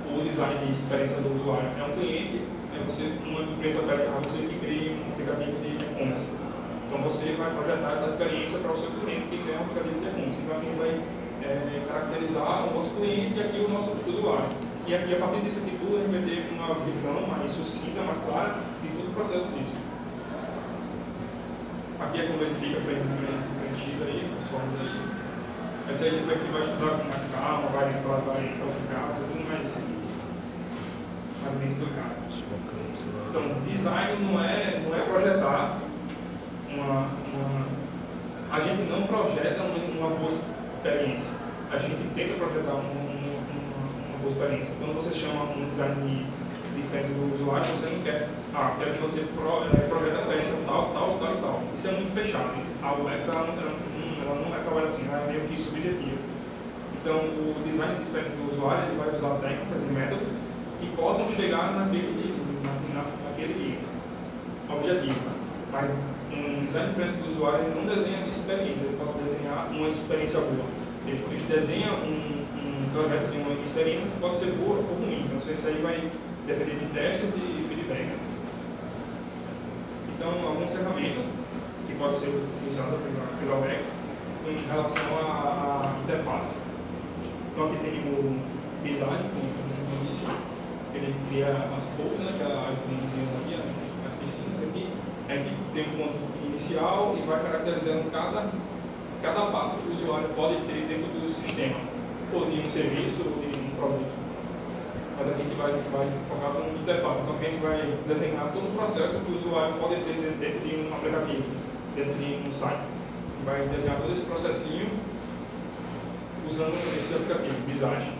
o design de experiência do usuário, é um cliente, é você, uma empresa você que cria um aplicativo de e-commerce. Então você vai projetar essa experiência para o seu cliente que quer um aplicativo de e-commerce. Então aqui vai é, caracterizar o nosso cliente e aqui o nosso usuário. E aqui, a partir disso aqui tudo, vai ter uma visão mais sucinta, mais clara de todo o processo disso. Aqui é como ele fica pre- pre- preenchido aí, essas formas aí. Mas aí depois a gente vai estudar com mais calma, vai vai vai qualificar, tudo mais, mais bem explicado. Então, design não é, não é projetar uma, uma. A gente não projeta uma, uma boa experiência. A gente tenta projetar uma boa experiência. Quando você chama um design de, experiência do usuário, você não quer. Ah, quero que você pro, eh, projete a experiência tal, tal, tal e tal. Isso é muito fechado. A UX ela não, ela não, ela não é trabalhada assim, ela é meio que subjetiva. Então, o design de experiência do usuário ele vai usar técnicas e métodos que possam chegar naquele, na, na, naquele objetivo. Mas um design de experiência do usuário ele não desenha experiência, ele pode desenhar uma experiência boa. Ele, ele desenha um projeto de uma experiência que pode ser boa ou ruim. Então, isso aí vai depender de testes e feedback. Então, algumas ferramentas que podem ser usadas pela UX em relação à, interface. Então, aqui tem o design, como eu disse, ele cria as pools, né, que é as linhas aqui, as, as piscinas aqui. A gente tem um ponto inicial e vai caracterizando cada, cada passo que o usuário pode ter dentro do sistema, ou de um serviço ou de um produto. Mas aqui a gente vai, vai focar com interface. Então aqui a gente vai desenhar todo o processo que o usuário pode ter dentro- de um aplicativo, dentro de um site. Vai desenhar todo esse processinho usando esse aplicativo, Visage.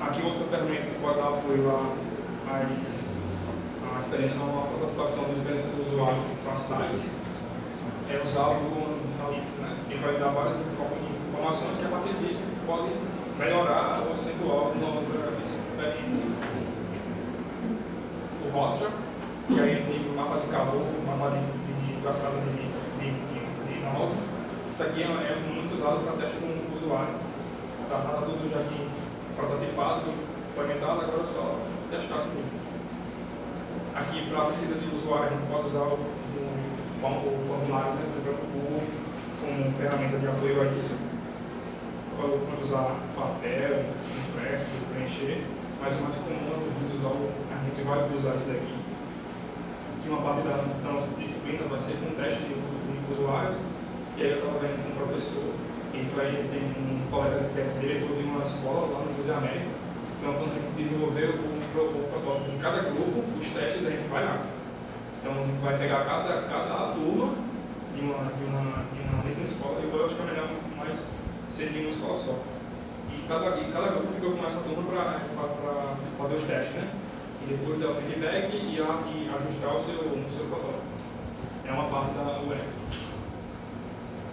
Aqui outra ferramenta que pode dar apoio à, à experiência, uma preocupação da experiência do usuário para sites é usar o Google Analytics, né? que vai dar várias informações que a partir disso pode melhorar ou acentuar uma outra experiência. O Hotjar, que aí tem o mapa de calor, o mapa de, traçado de, de. Isso aqui é, é muito usado para teste com o usuário. Está tá tudo já aqui prototipado, implementado, agora é só testar tudo. Aqui para a pesquisa de usuário, a gente pode usar o, formulário né, do Google como ferramenta de apoio a isso. Pode, usar papel, impresso, preencher, mas o mais comum gente, usar, a gente vai usar esse daqui. Que uma parte da, da nossa disciplina vai ser com teste de, de usuários, e aí eu estava vendo com um professor, ele tem um colega que é diretor de uma escola lá no José América, então quando a gente desenvolveu o, pro- o protótipo em cada grupo, os testes a gente vai lá. Então a gente vai pegar cada, cada turma de uma, de, uma, de uma mesma escola, eu acho que é melhor mais ser de uma escola só. E cada, e cada grupo fica com essa turma para fazer os testes, né? E depois dar o feedback e, a, e ajustar o seu, o seu protótipo. É uma parte da UX.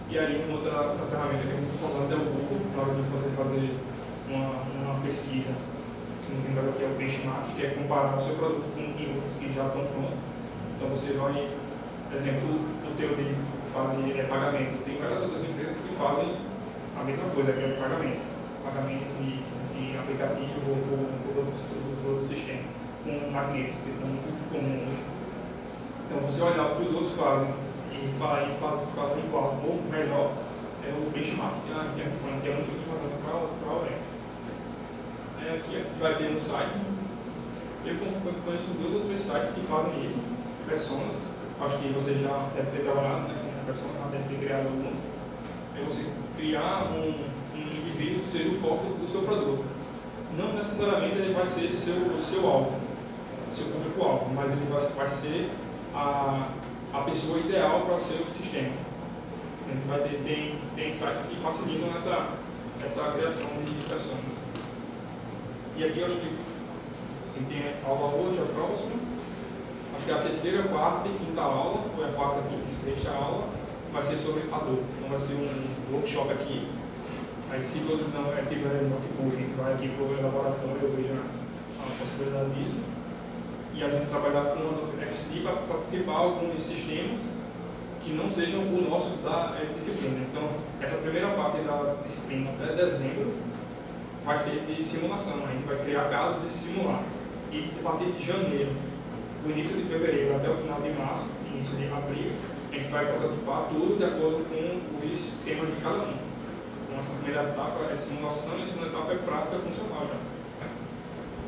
E aí, uma outra, outra ferramenta que a gente está falando é o Google, na hora de você fazer uma, uma pesquisa. No caso aqui é o benchmark, que é comparar o seu produto com outros que já estão prontos. Então você vai, exemplo, o teu de, de pagamento. Tem várias outras empresas que fazem a mesma coisa, que é o pagamento. Pagamento de, de aplicativo ou do, do sistema, com magnetos, que é muito comum hoje. Então você olhar o que os outros fazem e falar e faz, faz igual ou melhor, é o benchmark que a falando, que é muito importante para a OS. Aí aqui vai ter um site, eu conheço dois ou três sites que fazem isso, personas, acho que você já deve ter trabalhado né, com pessoa, já deve ter criado algum. É você criar um, um indivíduo que seja o foco do seu produto. Não necessariamente ele vai ser seu, seu alvo, seu público-alvo, mas ele vai, vai ser a, a pessoa ideal para o seu sistema. Vai ter, tem, tem sites que facilitam essa, essa criação de pessoas. E aqui eu acho que se tem aula hoje, a próxima, acho que a terceira, quarta e quinta aula, ou é a quarta, quinta e sexta aula, vai ser sobre Adobe. Então vai ser um workshop aqui. Aí se todos não é tipo é notebook, a gente vai aqui para o laboratório, eu vejo a, a possibilidade disso e a gente trabalhar com a XD para participar alguns sistemas que não sejam o nosso da é, disciplina. Então, essa primeira parte da disciplina até dezembro vai ser de simulação. A gente vai criar casos e simular. E a partir de janeiro, do início de fevereiro até o final de março, início de abril, a gente vai prototipar tudo de acordo com os temas de cada um. Então, essa primeira etapa é simulação e a segunda etapa é prática funcional já.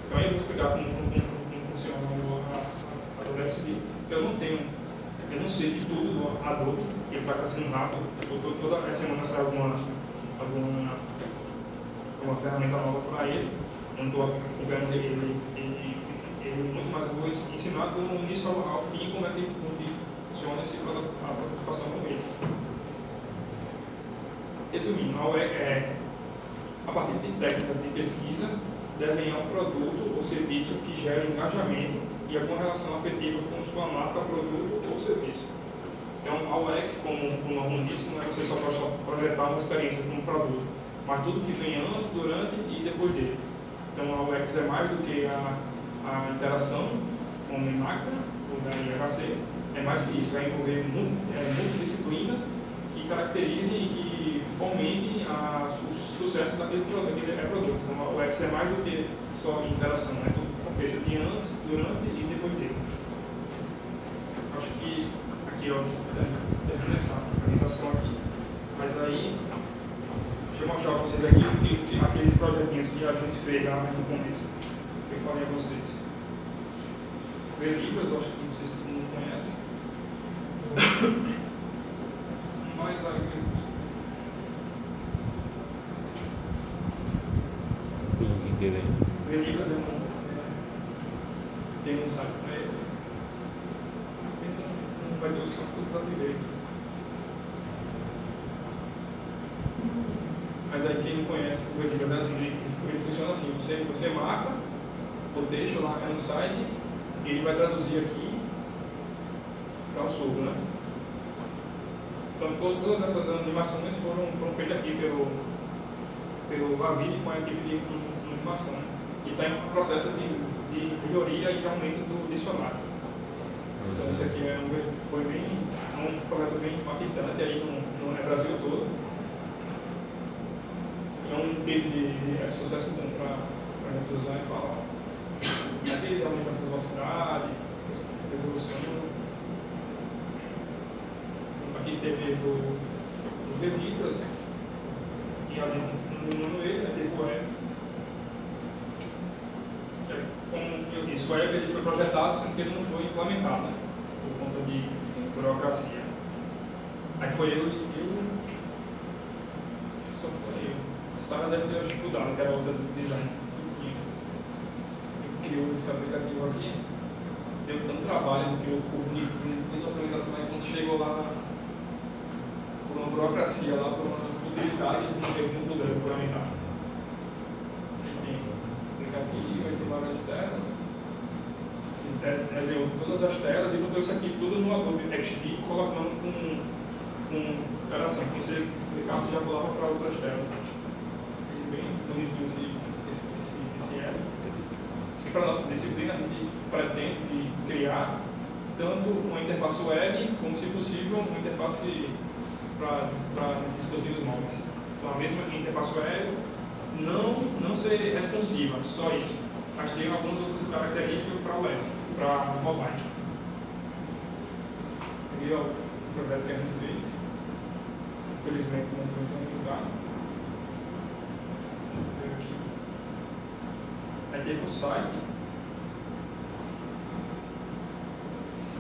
Então, aí eu vou explicar como, como funciona a, Adobe eu não tenho, eu não sei de tudo do Adobe, ele está crescendo rápido, toda, toda semana sai alguma, alguma, alguma ferramenta nova para ele, eu não estou acompanhando ele, ele, ele, muito mais, eu vou ensinar do início ao, ao fim como é que esse, a participação com ele. Resumindo, a, é, a partir de técnicas de pesquisa, desenhar um produto ou serviço que gere engajamento e alguma relação afetiva com sua marca, produto ou serviço. Então, a UX, como o nome disse, não é você só projetar uma experiência com um produto, mas tudo que vem antes, durante e depois dele. Então, a UX é mais do que a, a interação homem-máquina, ou da IHC, é mais que isso, vai envolver é, multidisciplinas que caracterizem e que fomentem a, o sucesso daquele daquele é produto. Então, o X é mais do que só interação, é tudo contexto de antes, durante e depois dele. Acho que aqui, ó, deve essa apresentação aqui. Mas aí, deixa eu mostrar para vocês aqui que, que, aqueles projetinhos que a gente fez lá no começo, que eu falei a vocês. Veribas, eu acho que vocês todo mundo conhece. Mas aí, entender ainda. Veribas é um. Tem um site para ele. Não vai ter o som que eu desativei. Mas aí quem não conhece o Veribas é assim, ele, funciona assim, você, marca o texto lá no site e ele vai traduzir aqui para o surdo, né? Então todas essas animações foram, foram feitas aqui pelo, pelo Lavini com a equipe de animação. E está em processo de, de melhoria e de aumento do dicionário. Então, isso aqui é um, foi bem, um projeto bem impactante aí no, no Brasil todo. É um case de, de é sucesso bom para a gente usar e falar. Aqui aumenta a velocidade, resolução. Aqui teve do, do Bebibras, que a gente não ele, né, teve o web como eu disse, o web ele foi projetado, sendo que ele não foi implementado, né? por conta de burocracia. Aí foi eu, eu só foi eu. A história deve ter estudado, que era outra design que criou esse aplicativo aqui, deu tanto trabalho, criou, ficou bonito, toda a apresentação, aí quando chegou lá por uma burocracia, lá por uma futilidade, teve muito poder implementar. Tem aí tem várias telas. De- Desenhou todas as telas e botou isso aqui tudo no Adobe XD, colocando com, com interação. Quando você clicava, você já pulava para outras telas. Fez bem bonitinho esse, esse, esse, esse. Se para a nossa disciplina a gente pretende criar tanto uma interface web, como se possível, uma interface para dispositivos móveis. Então a mesma interface web não, não ser responsiva, só isso. Mas tem algumas outras características para web, para mobile. Aqui o projeto que a gente fez. Infelizmente não foi implementado. Deixa eu ver aqui. Aí teve o site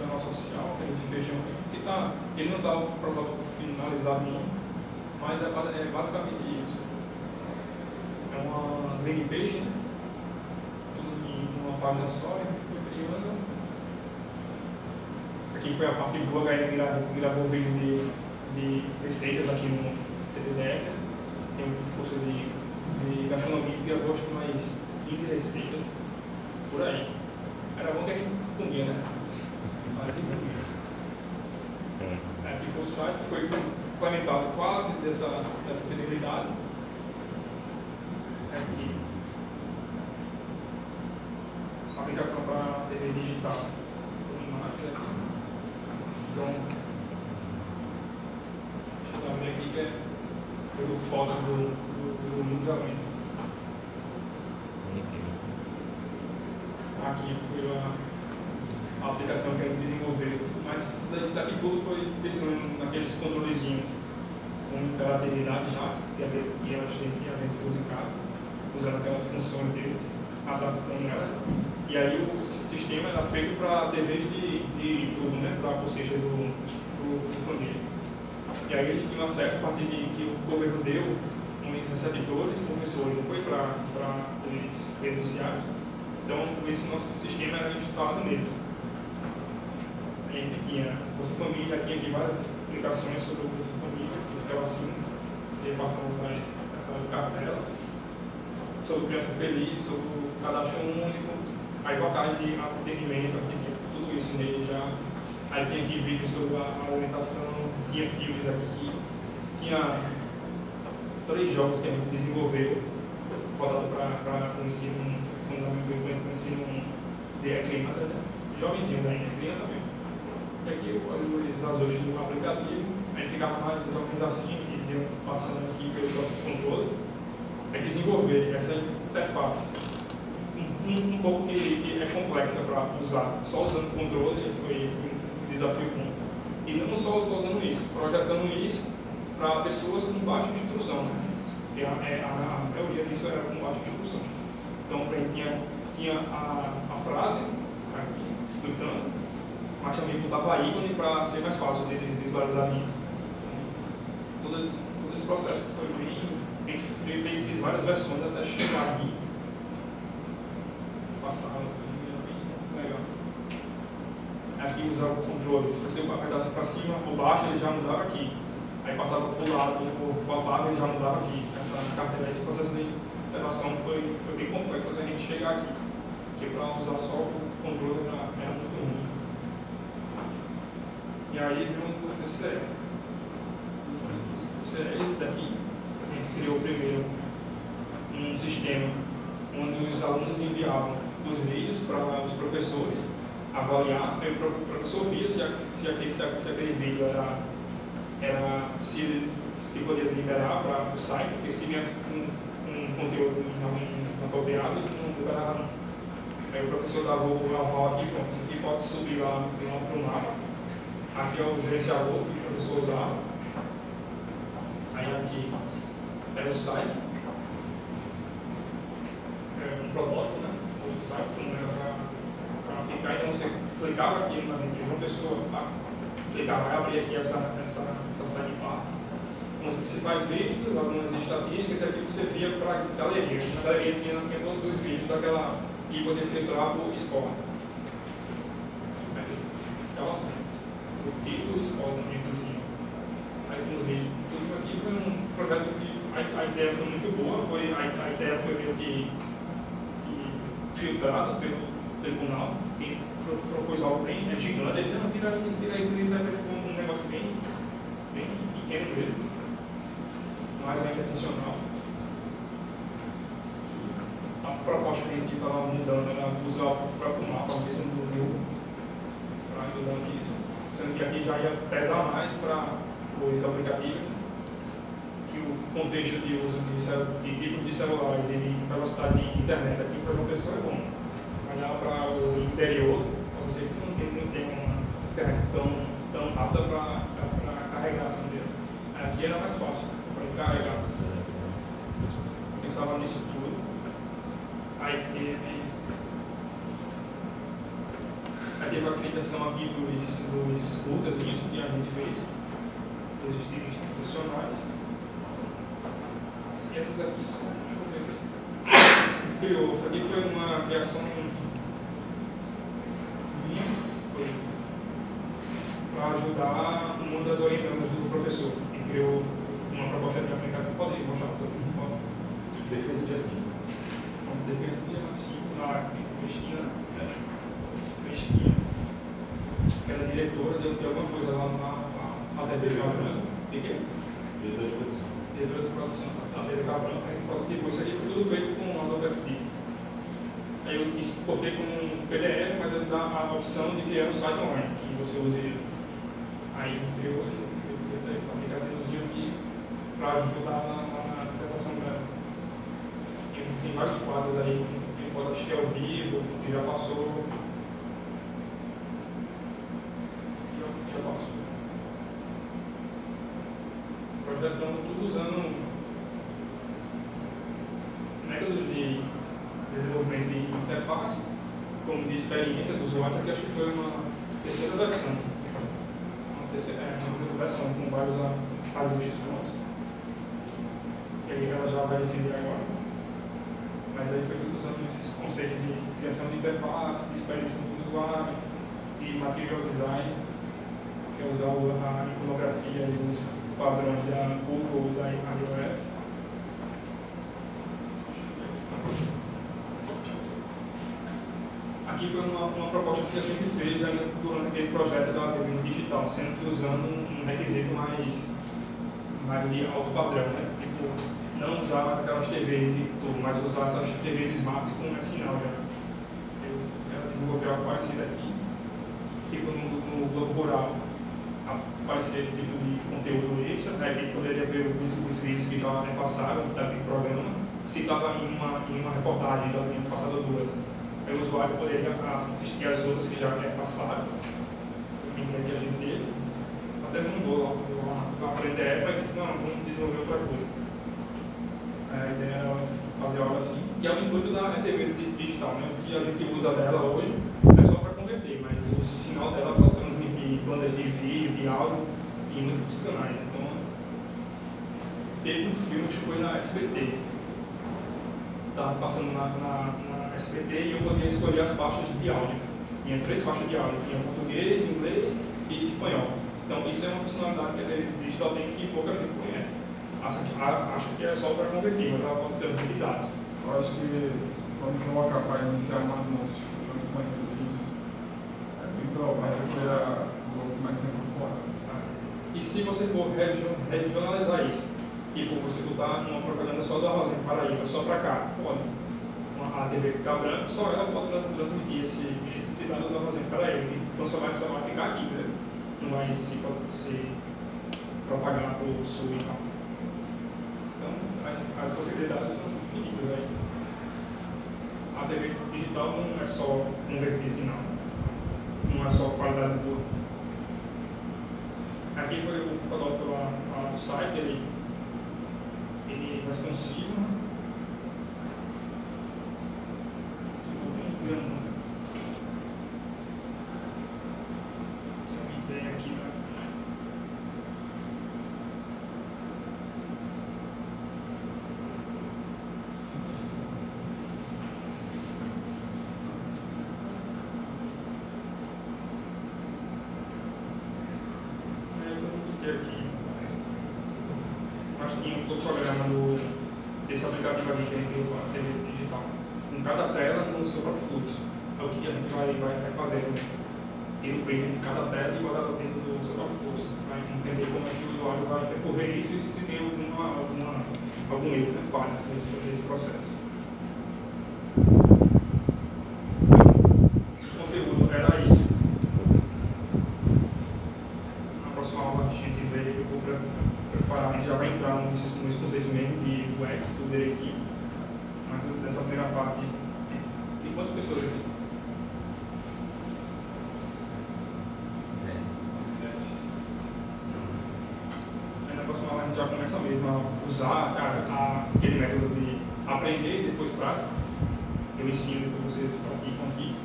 canal social que a gente fez um que tá, ele não está o protótipo finalizado não, mas é, é basicamente isso. É uma landing page, né? Tudo em uma página só, gente foi criando. Aqui foi a parte do a gente gra- gravou vídeo de, de receitas aqui no CDDR. Tem um curso de, de gastronomia gravou acho que mais 15 receitas por aí. Era bom que a gente comia, né? Aqui foi o site, foi implementado quase dessa, dessa fidelidade. Aqui. Aplicação para TV digital. Aqui. Então, deixa eu dar aqui que é pelo foto do, do, do Luiz Almeida. Aqui foi a a aplicação que a gente desenvolveu, mas isso daqui tudo foi pensando naqueles controlezinhos com interatividade já, que a vez que a gente, usa em casa, usando aquelas funções deles, adaptando ela. E aí o sistema era feito para TVs de, de tubo, né, para a bochecha do, do, do família. E aí eles tinham acesso a partir de que o governo deu uns receptores, começou, não foi para os beneficiários. Então esse nosso sistema era instalado neles a gente tinha Bolsa Família, já tinha aqui várias explicações sobre o Bolsa Família, que ficava assim, você passando essas, essas cartelas, sobre criança feliz, sobre o cadastro único, aí locais de atendimento, aqui tinha tudo isso nele já. Aí tinha aqui vídeos sobre a alimentação, tinha filmes aqui, tinha três jogos que a gente desenvolveu, voltado para o ensino fundamental, o ensino de criança, né? jovenzinhos ainda, criança mesmo. E aqui os ajustes do aplicativo, a gente ficava mais menos assim, que diziam, passando aqui pelo controle, é desenvolver essa interface um, um, um pouco que, que é complexa para usar. Só usando controle foi um desafio comum. E não só, usando isso, projetando isso para pessoas com baixa instrução. Né? A, é, a, a maioria disso era com baixa instrução. Então, tinha, tinha a, a frase aqui explicando, mas também botava ícone para ser mais fácil de visualizar isso. Todo, todo esse processo foi bem, bem bem, fiz várias versões até chegar aqui. Passava assim, era bem legal. Aqui usava o controle, se você apertasse para cima ou baixo, ele já mudava aqui. Aí passava para o lado, ou faltava, ele já mudava aqui. Essa esse processo de interação foi, foi bem complexo até a gente chegar aqui. Porque para usar só o controle era, muito ruim. E aí veio um TCE. O TCE é esse daqui. A gente criou primeiro um sistema onde os alunos enviavam os vídeos para os professores avaliar, aí o professor via se, se, aquele, se, aquele vídeo era, era se, se podia liberar para o site, porque se viesse um, um conteúdo apropriado, não liberava não. Aí o professor dava o aval aqui, pronto, isso aqui pode subir lá para o mapa. Aqui é o gerenciador que o professor usava. Aí aqui era o site. É um protótipo, né? O site não era para ficar, então você clicava aqui na de uma pessoa, tá? clicava e abria aqui essa, essa, essa sidebar com os principais vídeos, algumas estatísticas, e aqui você via para a galeria. Na galeria tinha, todos os vídeos daquela e poder filtrar por escola. Relações. O título escola também por cima. Aí tem os vídeos. Tudo aqui foi um projeto que a, a ideia foi muito boa, foi, a, a ideia foi meio que, que filtrada pelo tribunal, quem pro- propôs algo bem é gigante, ele não tira isso, tira isso, isso, aí ficou um negócio bem, bem pequeno mesmo, mas ainda é funcional. A proposta que a gente estava mudando era usar o próprio mapa mesmo do rio para ajudar nisso, sendo que aqui já ia pesar mais para os aplicativos que o contexto de uso de, de tipo de celulares e de velocidade de internet aqui para João Pessoa é bom. Olhar para o interior, para você que não tem, não tem uma internet tão, tão rápida para carregar assim dele. Aqui era mais fácil para carregar. Pensava nisso tudo. Aí teve. Teve a criação aqui dos, dos ultrazinhos que a gente fez, dos estilos institucionais. E essas aqui são, deixa eu ver aqui. Criou, isso aqui foi uma criação minha, foi para ajudar uma das orientandas do professor, que criou uma proposta de aplicativo. Pode mostrar para todo mundo? Defesa 5. Pode. Defesa dia 5 na Cristina, né? Cristina, que era diretora de, de alguma coisa lá na, na, na TV Cabranca. De quê? Diretor de produção. diretora de produção da TV Cabranca, aí prototipou isso aqui, foi tudo feito com o Adobe XD. Aí eu exportei como um PDF, mas ele dá a opção de criar um site online, que você use ele. Aí criou esse, esse, esse aplicativozinho aqui para ajudar na, na dissertação dela. Tem, tem vários quadros aí, quem pode assistir ao vivo, que já passou. Já, já passou projetando tudo usando métodos de desenvolvimento de interface, como de experiência do usuário. Aqui acho que foi uma terceira versão. Uma, terceira, é, uma terceira versão com vários ajustes prontos. Que aí ela já vai defender agora. Mas aí foi tudo usando esses conceitos de criação de interface, de experiência do usuário, de material design, que é usar a iconografia e os padrões da Google e da iOS. Aqui foi uma, uma proposta que a gente fez ainda durante aquele projeto da TV digital, sendo que usando um requisito mais, mais de alto padrão, né? Tipo, não usar aquelas TVs de tubo, mas usar essas TVs smart com sinal já. Eu quero desenvolver algo parecido aqui, tipo no, no Globo Rural, aparecer esse tipo de conteúdo extra, né, que poderia ver os, os vídeos que já né, passaram daquele programa, se estava em uma, em uma reportagem, já tinha passado duas. Aí o usuário poderia assistir as outras que já passaram, a ideia que a gente teve. Até mandou lá, para a internet, mas disse, não, vamos desenvolver outra coisa. A ideia era fazer algo assim, que é o intuito da TV digital, né? o que a gente usa dela hoje é só para converter, mas o sinal dela para bandas de vídeo, de áudio e muitos canais. Então, teve um filme que foi na SBT. Estava passando na, na, na SBT e eu podia escolher as faixas de áudio. Tinha três faixas de áudio, tinha português, inglês e espanhol. Então, isso é uma funcionalidade que a TV digital tem que pouca gente conhece. Acho que, é só para converter, mas ela pode transmitir dados. Eu acho que quando coloca para iniciar um anúncio junto com a incorporar. E se você for regio- regionalizar isso, tipo você botar uma propaganda só do Armazém Paraíba, só para cá, pode. A TV ficar branca, só ela pode tra- transmitir esse, esse cidadão do Armazém Paraíba. Então só vai, só vai ficar aqui, entendeu? Não vai se, se propagar para o sul e tal. Então as, as possibilidades são infinitas aí. A TV digital não é só converter sinal, não é só qualidade boa. Aqui foi o lá do site, ele, ele responsivo. Ficou bem grande. Tem uma ideia aqui, né? É, eu não ter aqui. Mas tinha um fluxograma do, desse aplicativo aqui que a gente tem a TV digital. Com cada tela com o seu próprio fluxo. É o que a gente vai, vai, vai fazer. Né? Tem um print de cada tela e guardar dentro do seu próprio fluxo. Para entender como é que o usuário vai percorrer isso e se tem alguma, alguma, algum erro, né, falha nesse, nesse processo. O conteúdo era isso. Na próxima aula a gente vê, eu vou pre- preparar, a gente já vai entrar nos, nos conceitos mesmo de UX, do direitinho. Mas nessa primeira parte, tem, tem quantas pessoas aqui? Dez. Aí na próxima aula a gente já começa mesmo a usar cara, a- aquele método de aprender e depois prática. Eu ensino para vocês praticam aqui.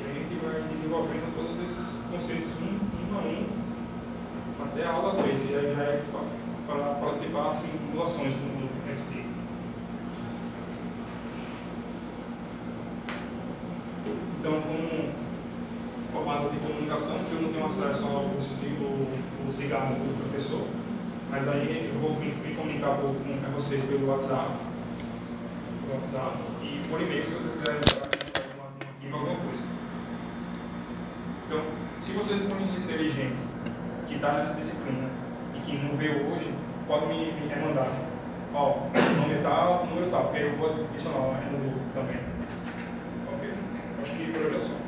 E aí a gente vai desenvolvendo todos esses conceitos um, um a um até a aula 3. E aí já é para participar simulações no XD. Então, como formato de comunicação, que eu não tenho acesso ao ci- o cigarro do professor, mas aí eu vou me, me comunicar por- com vocês WhatsApp, WhatsApp e por e-mail se vocês quiserem dar alguma, alguma, alguma coisa. Então, se vocês conhecerem gente que está nessa disciplina e que não veio hoje, pode me, me remandar. Ó, nome é tal, número tal, porque eu vou adicionar lá no grupo também. Ok? Acho que por hoje é só.